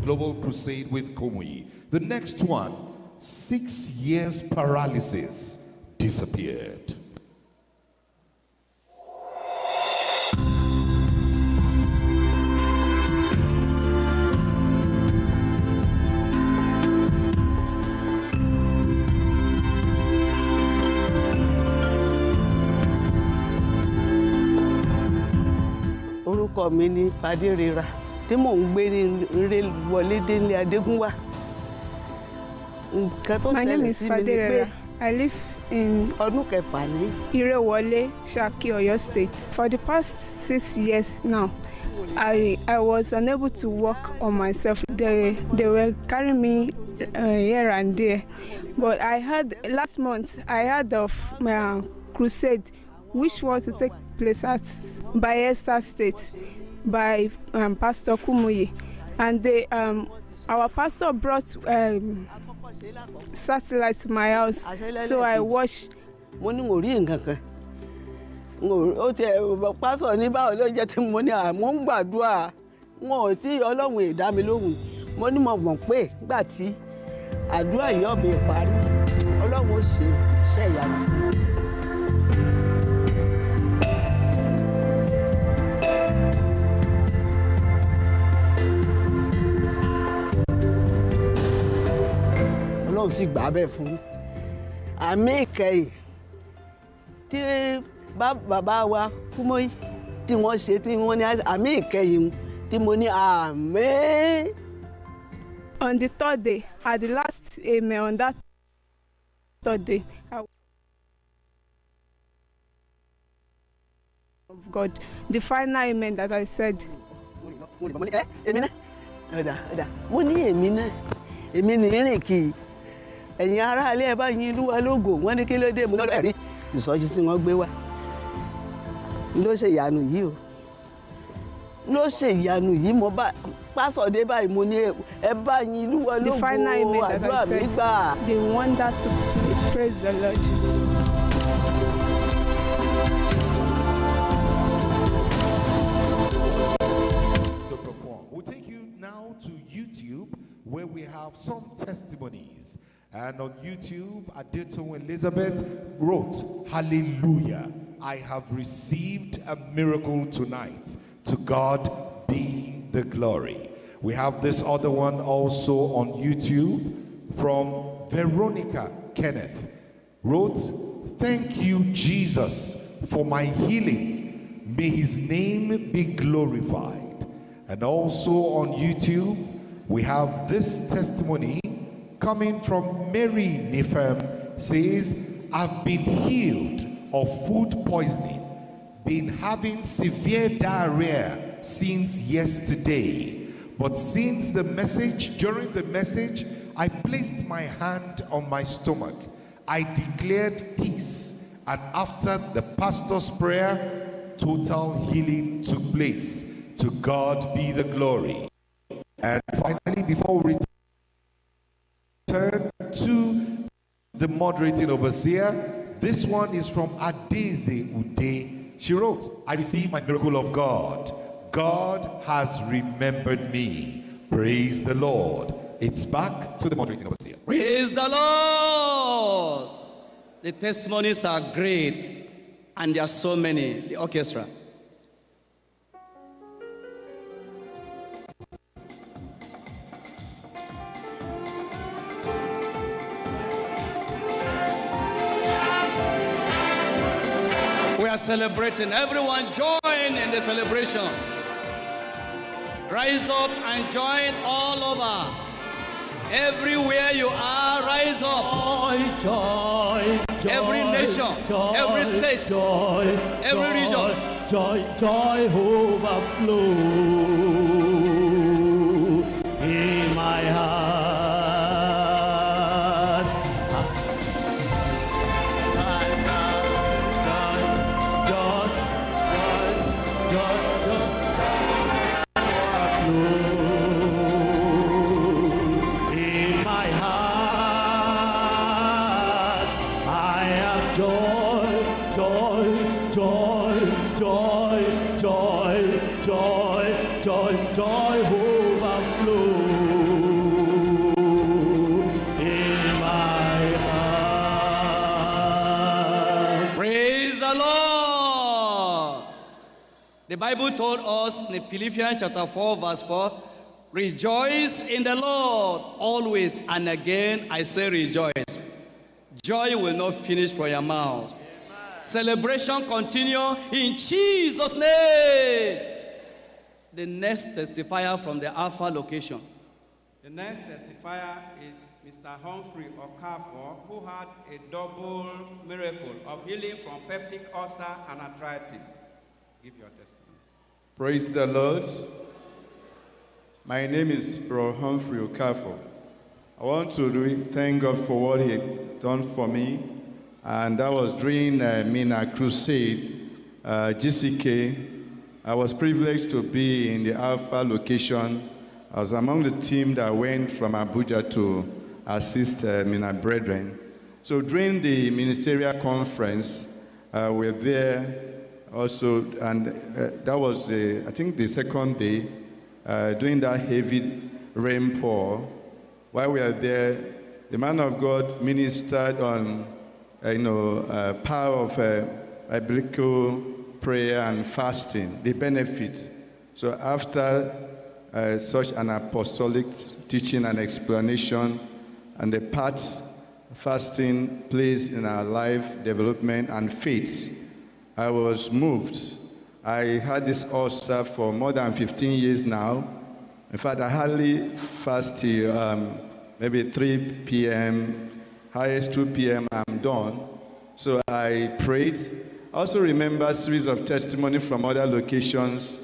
Global Crusade with Kumuyi. The next one, six years paralysis, disappeared. mi ní fadérera tí mò ń gbé ní rere wọlé délé adégúnwà nǹkan tó ṣẹlẹ̀ sí mi ni pé. I live in ọdún kẹfà ní Irewole, Shaki, Oyo State. For the past six years now, I I was unable to work on myself. They they were carrying me uh, here and there, but I had last month I heard of my crusade, which was to take place at Bayelsa State by um, Pastor Kumuyi, and they um, our pastor brought um, satellite to my house, so I watched. mo ní ò rí nǹkan kan. Ó tiẹ̀ pásọ̀ ní báwo ló jẹ́ tí mo ní à mo ń gbàdúrà. Wọn ò tí ọlọ́run ìdá mi lóhùn. Mo ní mo mọ̀ pé nígbà tí àdúrà yìí ọ̀bẹ parí ọlọ́run ó ṣe iṣẹ́ mi. Ọlọ́run sì gbà bẹ́ẹ̀ fún àmì ìkẹyìn tí bá- bàbá wa Kúmọ́yí tí wọ́n ṣe tí wọ́n ní àmì ìkẹyìn tí mo ní àmì. On the third day, at the last amen on that third day, I of God, the final amen that I said. mo ní èmi náà? Èmi ní rìn kì í ẹ̀yin aráalé ẹ bá yin olúwa lógo wọ́n ní kí ló dé mo lọ́ọ́ rí ìsọjí tí wọ́n gbé wá ló ṣe ìyanu yìí o ló ṣe ìyanu yìí mo bá pásọdé báyìí mo ní ẹ bá yin olúwa lógo àdúrà mi gbà. The wonder took place. Praise the Lord. to perform. We'll take you now to YouTube where we have some testimonies. And on YouTube, Adeto Elizabeth wrote, Hallelujah, I have received a miracle tonight. To God be the glory. We have this other one also on YouTube from Veronica Kenneth. Wrote, Thank you, Jesus, for my healing. May his name be glorified. And also on YouTube, we have this testimony coming from Mary Nifem says, I've been healed of food poisoning, been having severe diarrhea since yesterday. But since the message, during the message, I placed my hand on my stomach. I declared peace. And after the pastor's prayer, total healing took place. To God be the glory. And finally, before we return to the moderating overseer, this one is from Adeze Ude. She wrote, I received my miracle of God. God has remembered me. Praise the Lord. It's back to the moderating overseer. Praise the Lord. The testimonies are great, and there are so many. The orchestra. Celebrating. Everyone join in the celebration. Rise up and join all over. Everywhere you are, rise up. Joy, joy. every nation, every state, joy, every region. Joy, joy overflow Bible told us in Philippians chapter 4, verse 4 Rejoice in the Lord always, and again I say rejoice. Joy will not finish from your mouth. Celebration continue in Jesus' name. The next testifier from the Alpha location. The next testifier is Mr. Humphrey Okafor, who had a double miracle of healing from peptic ulcer and arthritis. Give your testimony. Praise the Lord. My name is Bro Humphrey Okafor. I want to thank God for what He done for me. And that was during uh, Minna Crusade, uh, GCK. I was privileged to be in the Alpha location. I was among the team that went from Abuja to assist uh, Minna brethren. So during the ministerial conference, uh, we were there also, and uh, that was, the, I think, the second day, uh, during that heavy rainpour. While we are there, the man of God ministered on, uh, you know, uh, power of uh, biblical prayer and fasting, the benefit. So after uh, such an apostolic teaching and explanation, and the part fasting plays in our life development and faith, I was moved. I had this ulcer for more than 15 years now. In fact, I hardly fast till um, maybe 3 p.m., highest 2 p.m., I'm done. So I prayed. I also remember a series of testimony from other locations,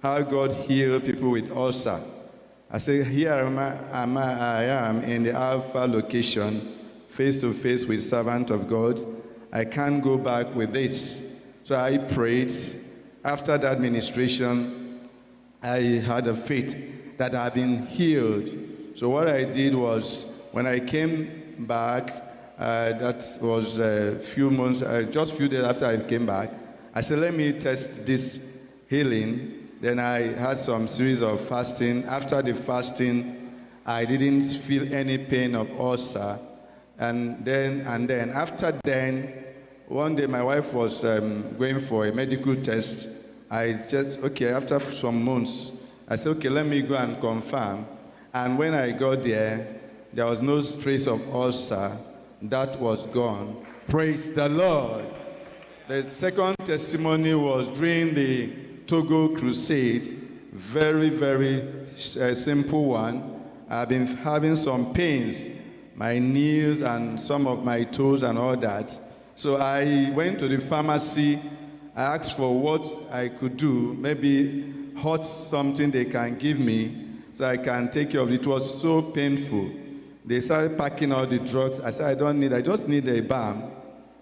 how God healed people with ulcer. I say, here am I, am I, I am in the Alpha location, face to face with servant of God. I can't go back with this. So I prayed. After that ministration, I had a faith that I've been healed. So what I did was, when I came back, uh, that was a few months, uh, just a few days after I came back, I said, let me test this healing. Then I had some series of fasting. After the fasting, I didn't feel any pain of ulcer. And then, and then, after then, one day my wife was um, going for a medical test. I just, okay, after some months, I said, okay, let me go and confirm. And when I got there, there was no trace of ulcer. That was gone. Praise the Lord. The second testimony was during the Togo crusade. Very, very uh, simple one. I've been having some pains, my knees and some of my toes and all that. So I went to the pharmacy. I asked for what I could do, maybe hot something they can give me so I can take care of it. It was so painful. They started packing all the drugs. I said, I don't need, I just need a balm.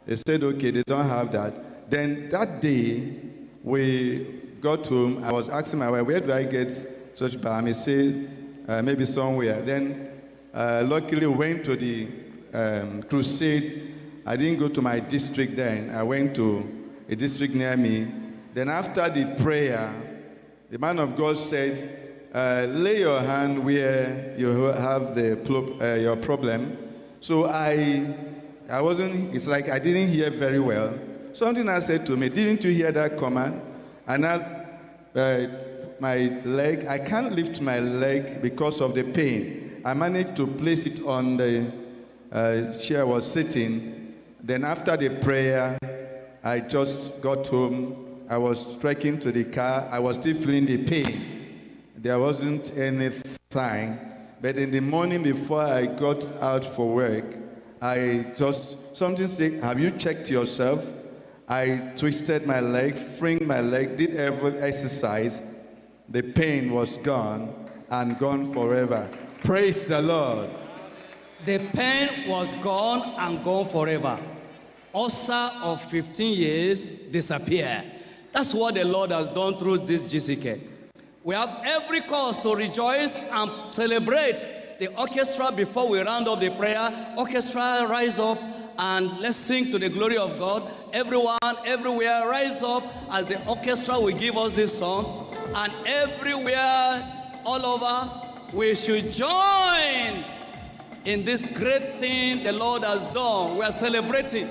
They said, okay, they don't have that. Then that day, we got home. I was asking my wife, where do I get such balm? He said, uh, maybe somewhere. Then, uh, luckily, went to the um, crusade. I didn't go to my district then. I went to a district near me. Then, after the prayer, the man of God said, uh, lay your hand where you have the uh, your problem. So I, I wasn't. It's like I didn't hear very well. Something I said to me, didn't you hear that command? And now, uh, my leg, I can't lift my leg because of the pain. I managed to place it on the uh, chair I was sitting. Then after the prayer, I just got home. I was trekking to the car. I was still feeling the pain. There wasn't any sign. But in the morning before I got out for work, I just, something said, have you checked yourself? I twisted my leg, freed my leg, did every exercise. The pain was gone and gone forever. Praise the Lord. The pain was gone and gone forever. Ulcer of 15 years disappear. That's what the Lord has done through this GCK. We have every cause to rejoice and celebrate the orchestra before we round up the prayer. Orchestra, rise up and let's sing to the glory of God. Everyone, everywhere, rise up as the orchestra will give us this song. And everywhere, all over, we should join in this great thing the Lord has done. We are celebrating.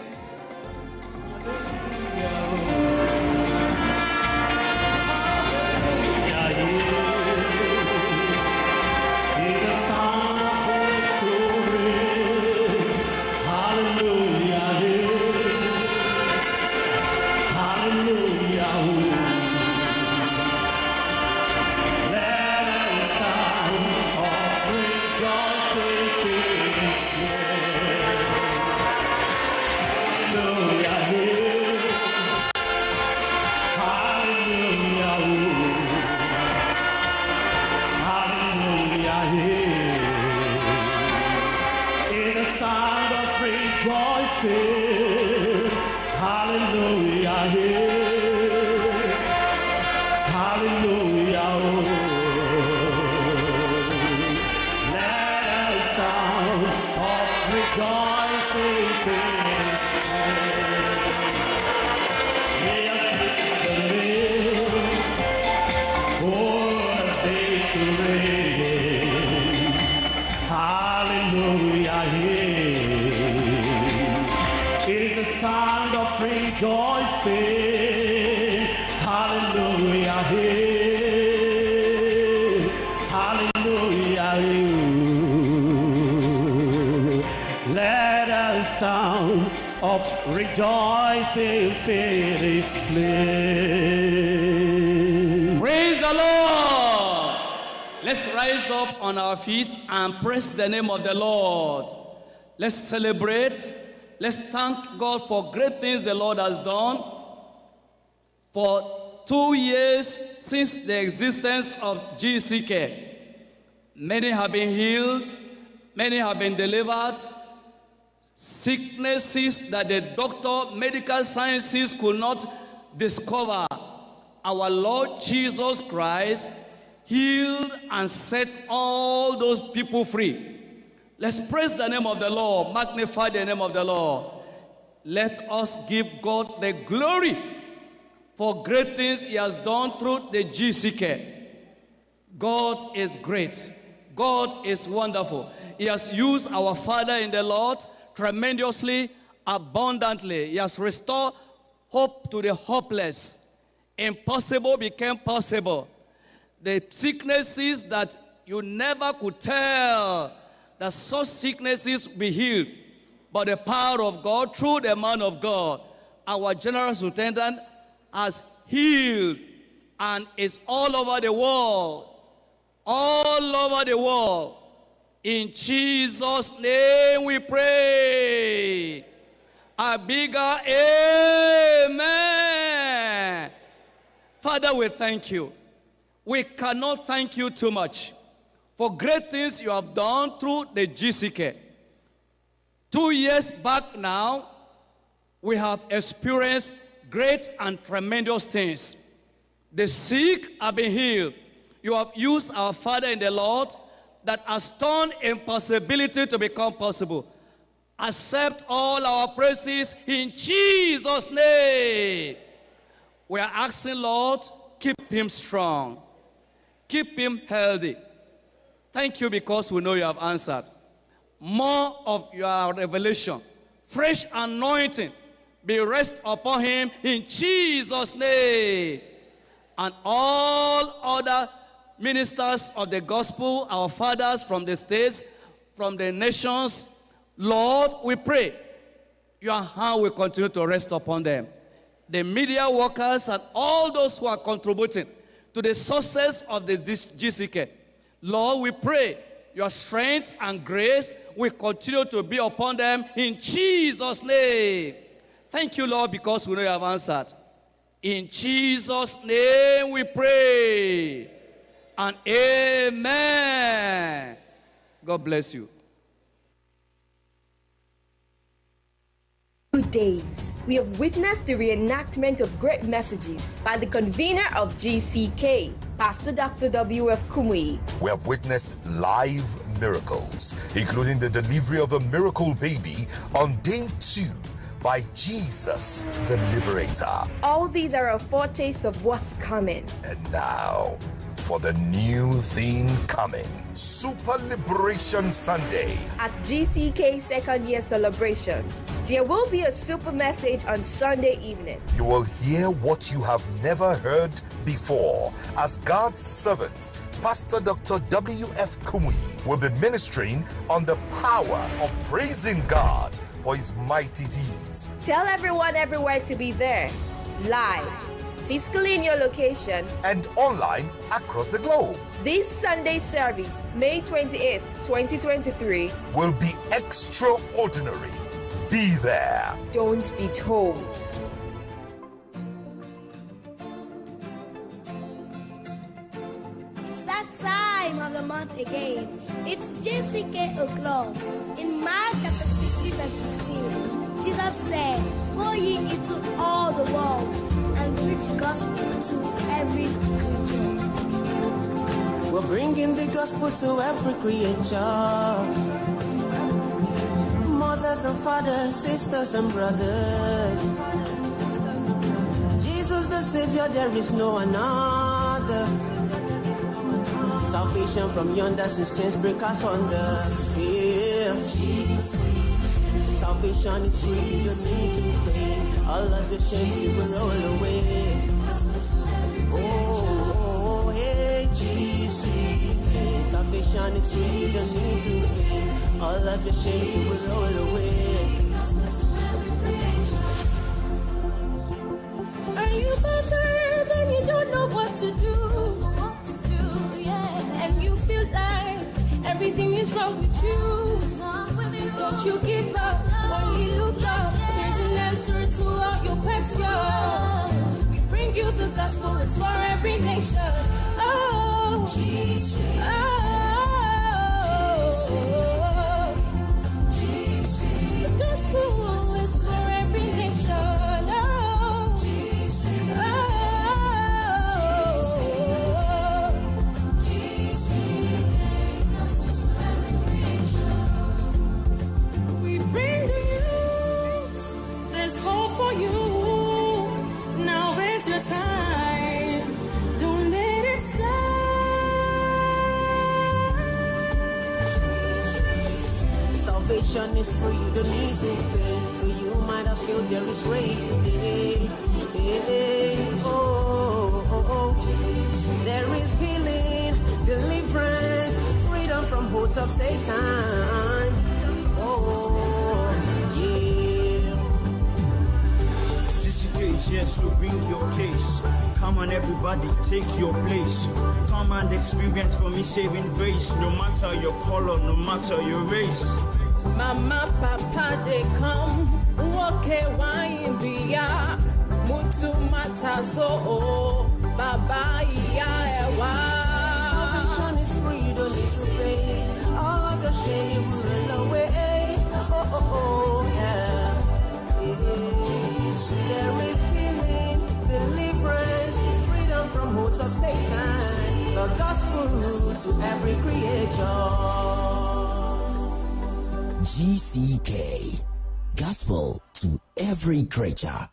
This place. Praise the Lord. Let's rise up on our feet and praise the name of the Lord. Let's celebrate. Let's thank God for great things the Lord has done. For two years since the existence of GCK, many have been healed, many have been delivered. Sicknesses that the doctor, medical sciences could not discover. Our Lord Jesus Christ healed and set all those people free. Let's praise the name of the Lord, magnify the name of the Lord. Let us give God the glory for great things He has done through the GCK. God is great. God is wonderful. He has used our Father in the Lord tremendously, abundantly. He has restored hope to the hopeless. Impossible became possible. The sicknesses that you never could tell that such sicknesses be healed. But the power of God through the man of God, our general superintendent has healed and is all over the world. All over the world. In Jesus' name we pray. A bigger amen. Father, we thank you. We cannot thank you too much for great things you have done through the GCK. Two years back now, we have experienced great and tremendous things. The sick have been healed. You have used our Father in the Lord that has turned impossibility to become possible. Accept all our praises in Jesus' name. We are asking, Lord, keep him strong, keep him healthy. Thank you because we know you have answered. More of your revelation, fresh anointing, be rest upon him in Jesus' name. And all other ministers of the gospel, our fathers from the states, from the nations, Lord, we pray your hand will continue to rest upon them. The media workers and all those who are contributing to the success of the GCK. Lord, we pray your strength and grace will continue to be upon them in Jesus' name. Thank you, Lord, because we know you have answered. In Jesus' name we pray. And amen. God bless you. Good days. We have witnessed the reenactment of great messages by the convener of GCK, Pastor Dr. W.F. Kumuyi. We have witnessed live miracles, including the delivery of a miracle baby on day two by Jesus the Liberator. All these are a foretaste of what's coming. And now, for the new thing coming Super Liberation Sunday. At GCK second year celebrations, there will be a super message on Sunday evening. You will hear what you have never heard before as God's servant, Pastor Dr. W.F. Kumuyi, will be ministering on the power of praising God for his mighty deeds. Tell everyone everywhere to be there, live, physically in your location, and online across the globe. This Sunday service, May 28th, 2023, will be extraordinary. Be there. Don't be told. It's that time of the month again. It's GCK o'clock. In Mark chapter 16 verse 16, Jesus said, Go ye into all the world and preach the gospel to every creature. We're bringing the gospel to every creature. Mothers and fathers, sisters and brothers. Jesus the Savior, there is no another. Salvation from yonder since chains break us under. Yeah. Salvation is free, you don't need to pay. All of your chains you will roll away. Oh, oh, oh, hey, GCK. Salvation is free, you don't need to pay. All of your chains you will roll away. Are you bothered? Then you don't know what to do. What to do, yeah. And you feel like everything is wrong with you. Don't you give up, only look up. There's an answer to all your questions. We bring you the gospel, it's for every nation. Oh, oh, the gospel Salvation is free, you don't need to pay. But you might have felt there is grace today. Oh, oh, oh. There is healing, deliverance, freedom from holds of Satan. Oh, yeah. GCK, yes, so bring your case. Come on, everybody, take your place. Come and experience for me saving grace. No matter your color, no matter your race. Mama, papa, they come. Woke wine biya. Mutu matazo. Oh, Baba iya ewa. Salvation is free, don't need to pay. All of your shame will away. Oh, oh, oh, yeah. There is healing, deliverance, freedom from holds of Satan. The gospel to every creature. GCK. Gospel to every creature.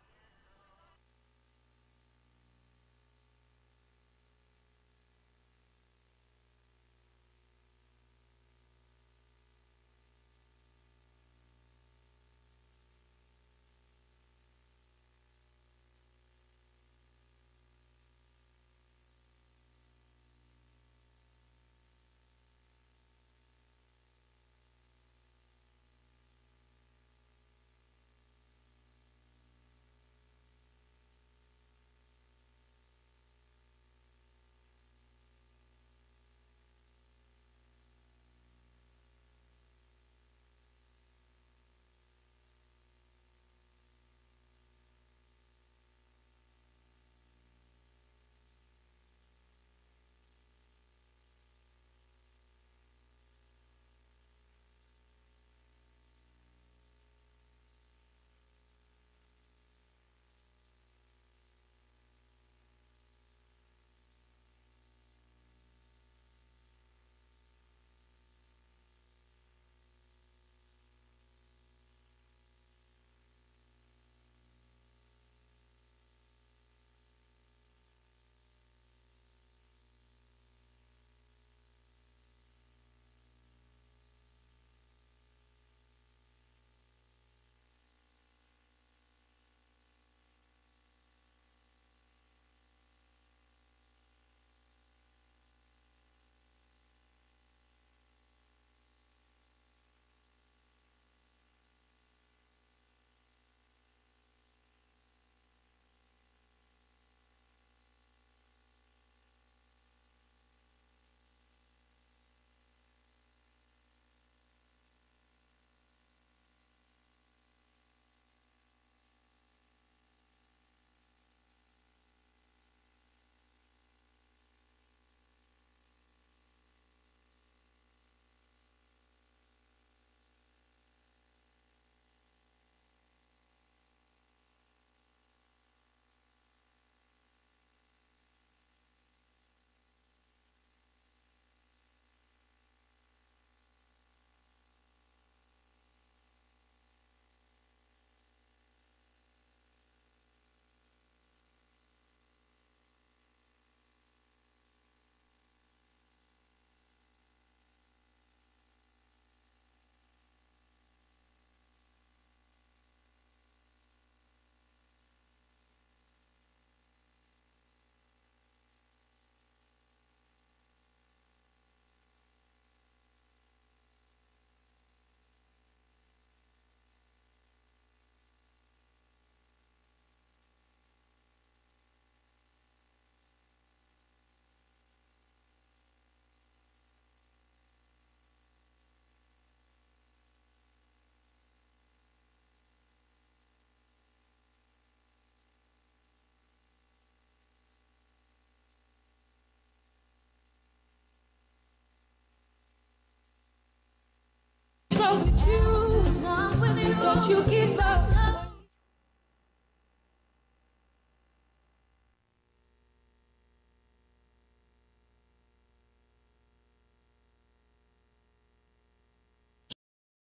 you give up.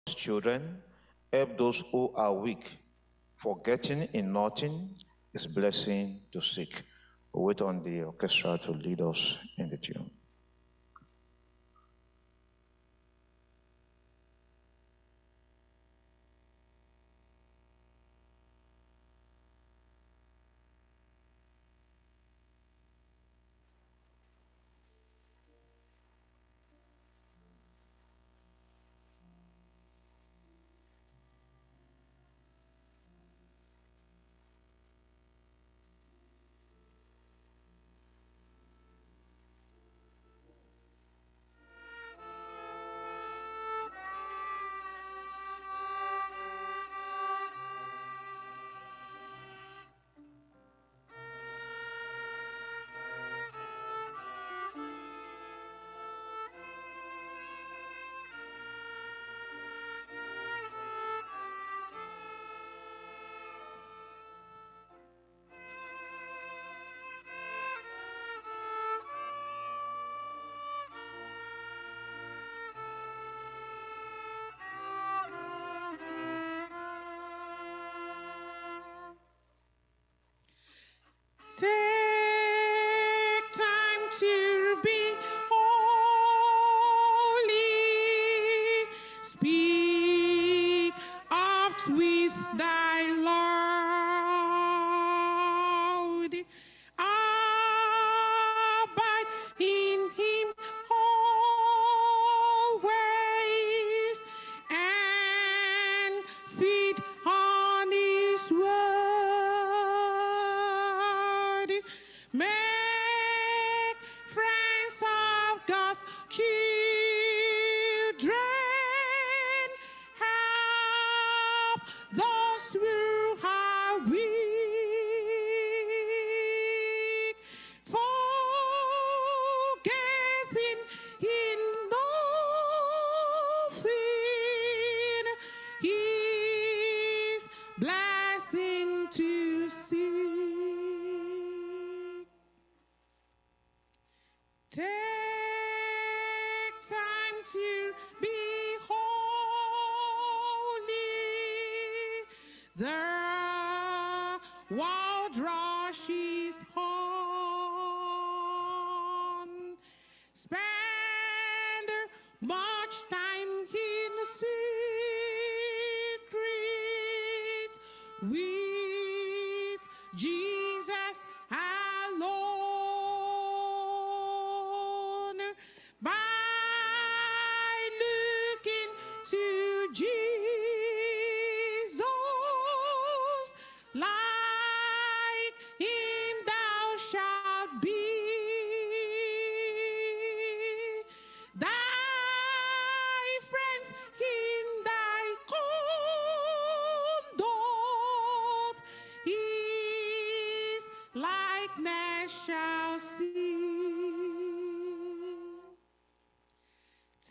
Children, help those who are weak. Forgetting in nothing is blessing to seek. we wait on the orchestra to lead us in the tune.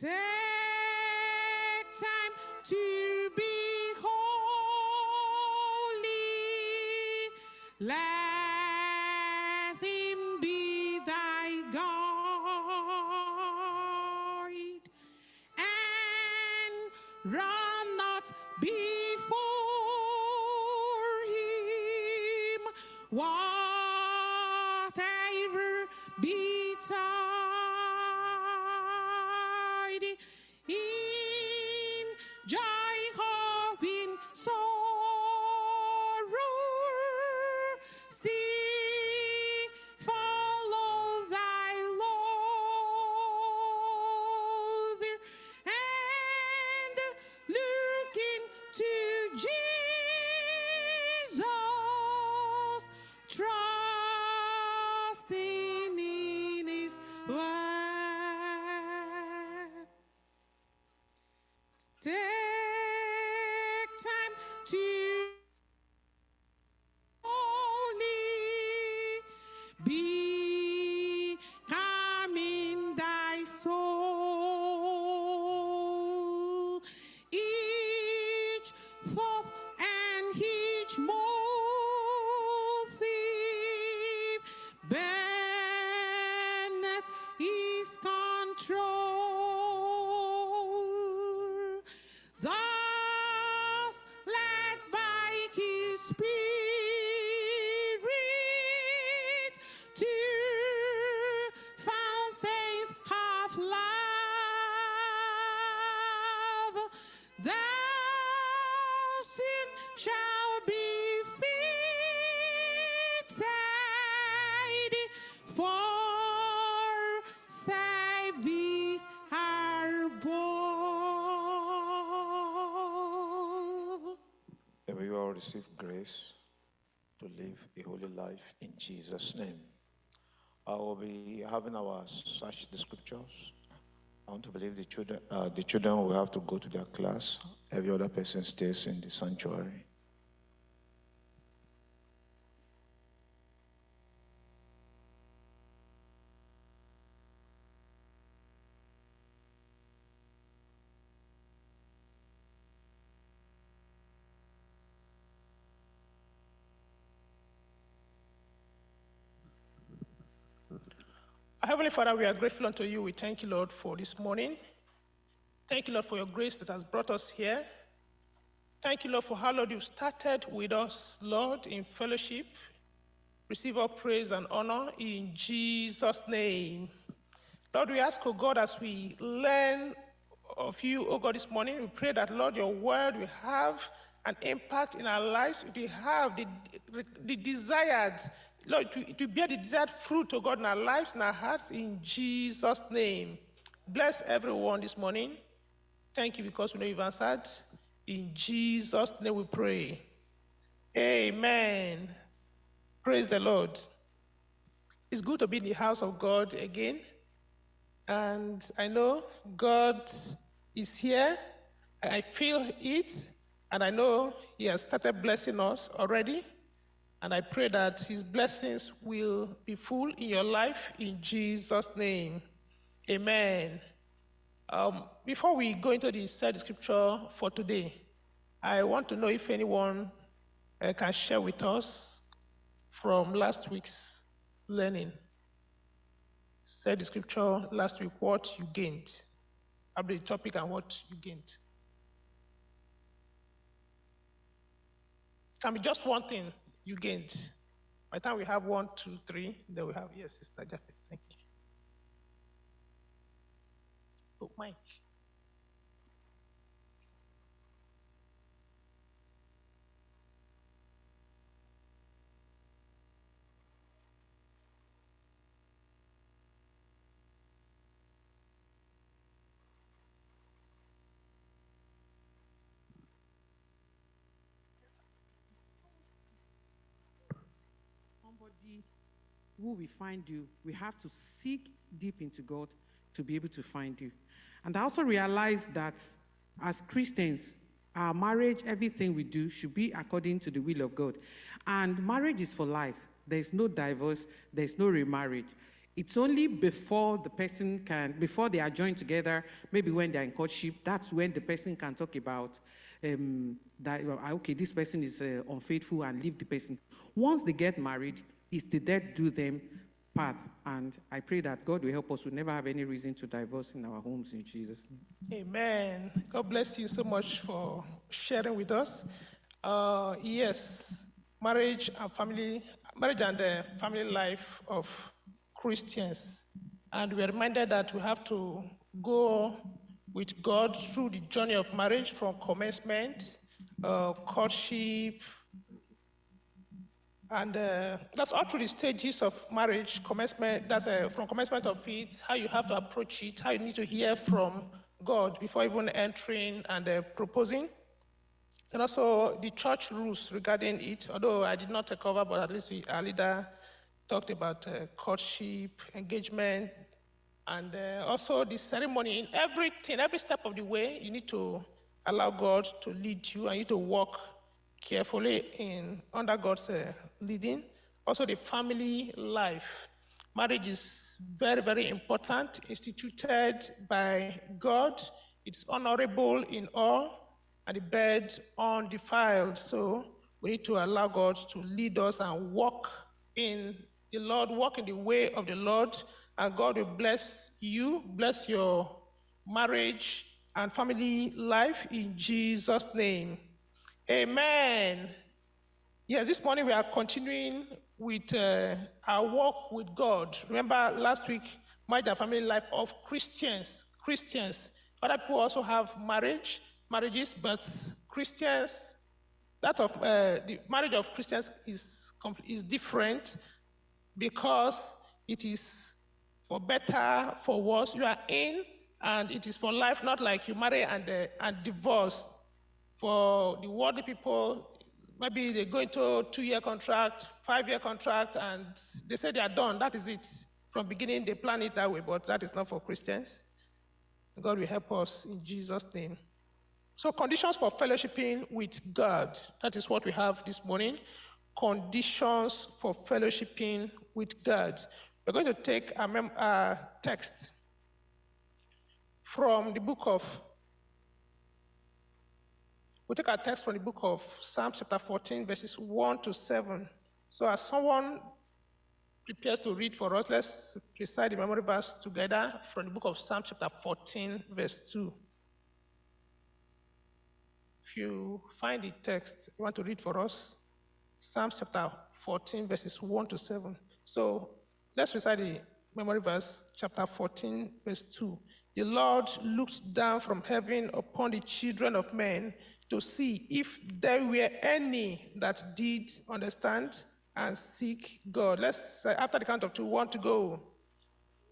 Sí. Grace to live a holy life in Jesus' name. I will be having our search the scriptures. I want to believe the children, uh, the children will have to go to their class. Every other person stays in the sanctuary. Father, we are grateful unto you. We thank you, Lord, for this morning. Thank you, Lord, for your grace that has brought us here. Thank you, Lord, for how, Lord, you started with us, Lord, in fellowship. Receive our praise and honor in Jesus' name. Lord, we ask, oh God, as we learn of you, oh God, this morning, we pray that, Lord, your word will have an impact in our lives. We have the, the desired Lord, to, to bear the desired fruit, of God, in our lives, in our hearts, in Jesus' name. Bless everyone this morning. Thank you because we know you've answered. In Jesus' name we pray. Amen. Praise the Lord. It's good to be in the house of God again. And I know God is here. I feel it. And I know He has started blessing us already. And I pray that his blessings will be full in your life in Jesus' name. Amen. Um, before we go into the third scripture for today, I want to know if anyone uh, can share with us from last week's learning. Said the scripture last week, what you gained. About the topic and what you gained. Can be just one thing you gained. By the time we have one, two, three, then we have, yes, Sister Japheth, thank you. Oh, Mike. We find you, we have to seek deep into God to be able to find you. And I also realize that as Christians, our marriage, everything we do should be according to the will of God. And marriage is for life. There's no divorce, there's no remarriage. It's only before the person can, before they are joined together, maybe when they're in courtship, that's when the person can talk about um, that, okay, this person is uh, unfaithful and leave the person. Once they get married, is the death do them path. And I pray that God will help us. We never have any reason to divorce in our homes in Jesus' name. Amen. God bless you so much for sharing with us. Uh, yes, marriage and family, marriage and the family life of Christians. And we're reminded that we have to go with God through the journey of marriage from commencement, uh, courtship, and uh, that's all through the stages of marriage, commencement, that's uh, from commencement of it, how you have to approach it, how you need to hear from God before even entering and uh, proposing. And also the church rules regarding it, although I did not take over, but at least we, our leader talked about uh, courtship, engagement, and uh, also the ceremony. In everything, every step of the way, you need to allow God to lead you and you to walk carefully in under God's uh, leading. Also, the family life. Marriage is very, very important, instituted by God. It's honorable in all, and the bed undefiled. So we need to allow God to lead us and walk in the Lord, walk in the way of the Lord, and God will bless you, bless your marriage and family life in Jesus' name. Amen. Yes, this morning we are continuing with uh, our walk with God. Remember last week, marriage and family life of Christians. Christians. Other people also have marriage, marriages, but Christians, that of uh, the marriage of Christians is is different because it is for better, for worse. You are in, and it is for life, not like you marry and uh, and divorce. For the worldly people, maybe they go into two-year contract, five-year contract, and they say they are done. That is it. From beginning, they plan it that way, but that is not for Christians. God will help us in Jesus' name. So, conditions for fellowshipping with God. That is what we have this morning. Conditions for fellowshipping with God. We're going to take a, mem- a text from the book of we take our text from the book of Psalms, chapter 14, verses 1 to 7. So, as someone prepares to read for us, let's recite the memory verse together from the book of Psalms, chapter 14, verse 2. If you find the text you want to read for us, Psalms chapter 14, verses 1 to 7. So, let's recite the memory verse, chapter 14, verse 2. The Lord looked down from heaven upon the children of men to see if there were any that did understand and seek God. Let's, after the count of two, want to go.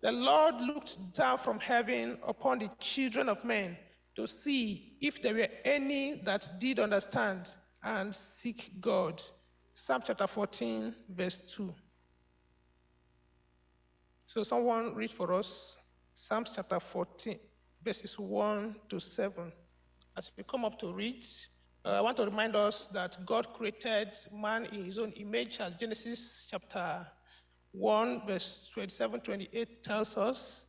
The Lord looked down from heaven upon the children of men to see if there were any that did understand and seek God. Psalm chapter 14, verse 2. So, someone read for us Psalm chapter 14, verses 1 to 7. As we come up to read, uh, I want to remind us that God created man in his own image, as Genesis chapter 1, verse 27 28 tells us.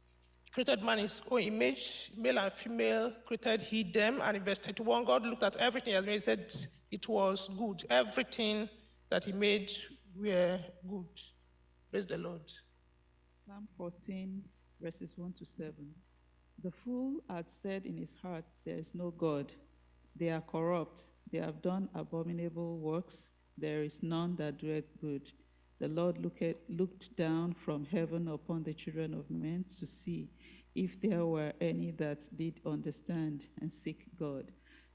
Created man in his own image, male and female, created he them. And in verse 31, God looked at everything as he said it was good. Everything that he made were good. Praise the Lord. Psalm 14, verses 1 to 7. The fool had said in his heart, There is no God. They are corrupt. They have done abominable works. There is none that doeth good. The Lord looked, looked down from heaven upon the children of men to see if there were any that did understand and seek God.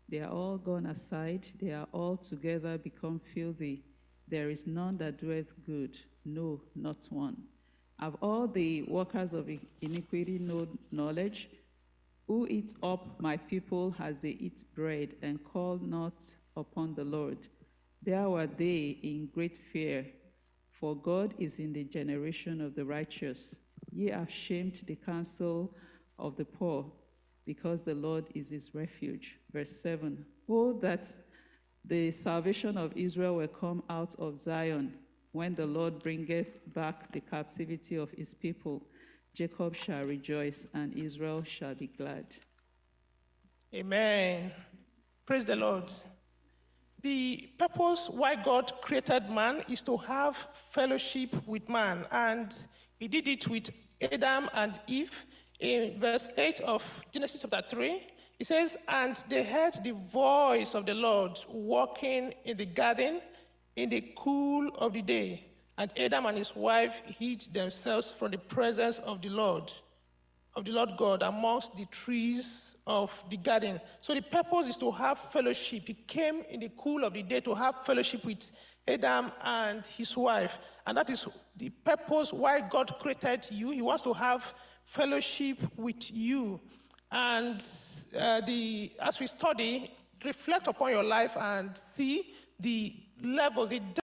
They are all gone aside. They are all together become filthy. There is none that doeth good, no, not one. Have all the workers of iniquity no knowledge? Who eat up my people as they eat bread, and call not upon the Lord? There were they in great fear, for God is in the generation of the righteous. Ye have shamed the counsel of the poor, because the Lord is his refuge. Verse 7 Oh, that the salvation of Israel will come out of Zion when the Lord bringeth back the captivity of his people, Jacob shall rejoice and Israel shall be glad. Amen. Praise the Lord. The purpose why God created man is to have fellowship with man, and he did it with Adam and Eve. In verse 8 of Genesis chapter 3, it says, And they heard the voice of the Lord walking in the garden in the cool of the day, and Adam and his wife hid themselves from the presence of the Lord, of the Lord God, amongst the trees of the garden. So the purpose is to have fellowship. He came in the cool of the day to have fellowship with Adam and his wife. And that is the purpose why God created you. He wants to have fellowship with you. And uh, the, as we study, reflect upon your life and see the level, the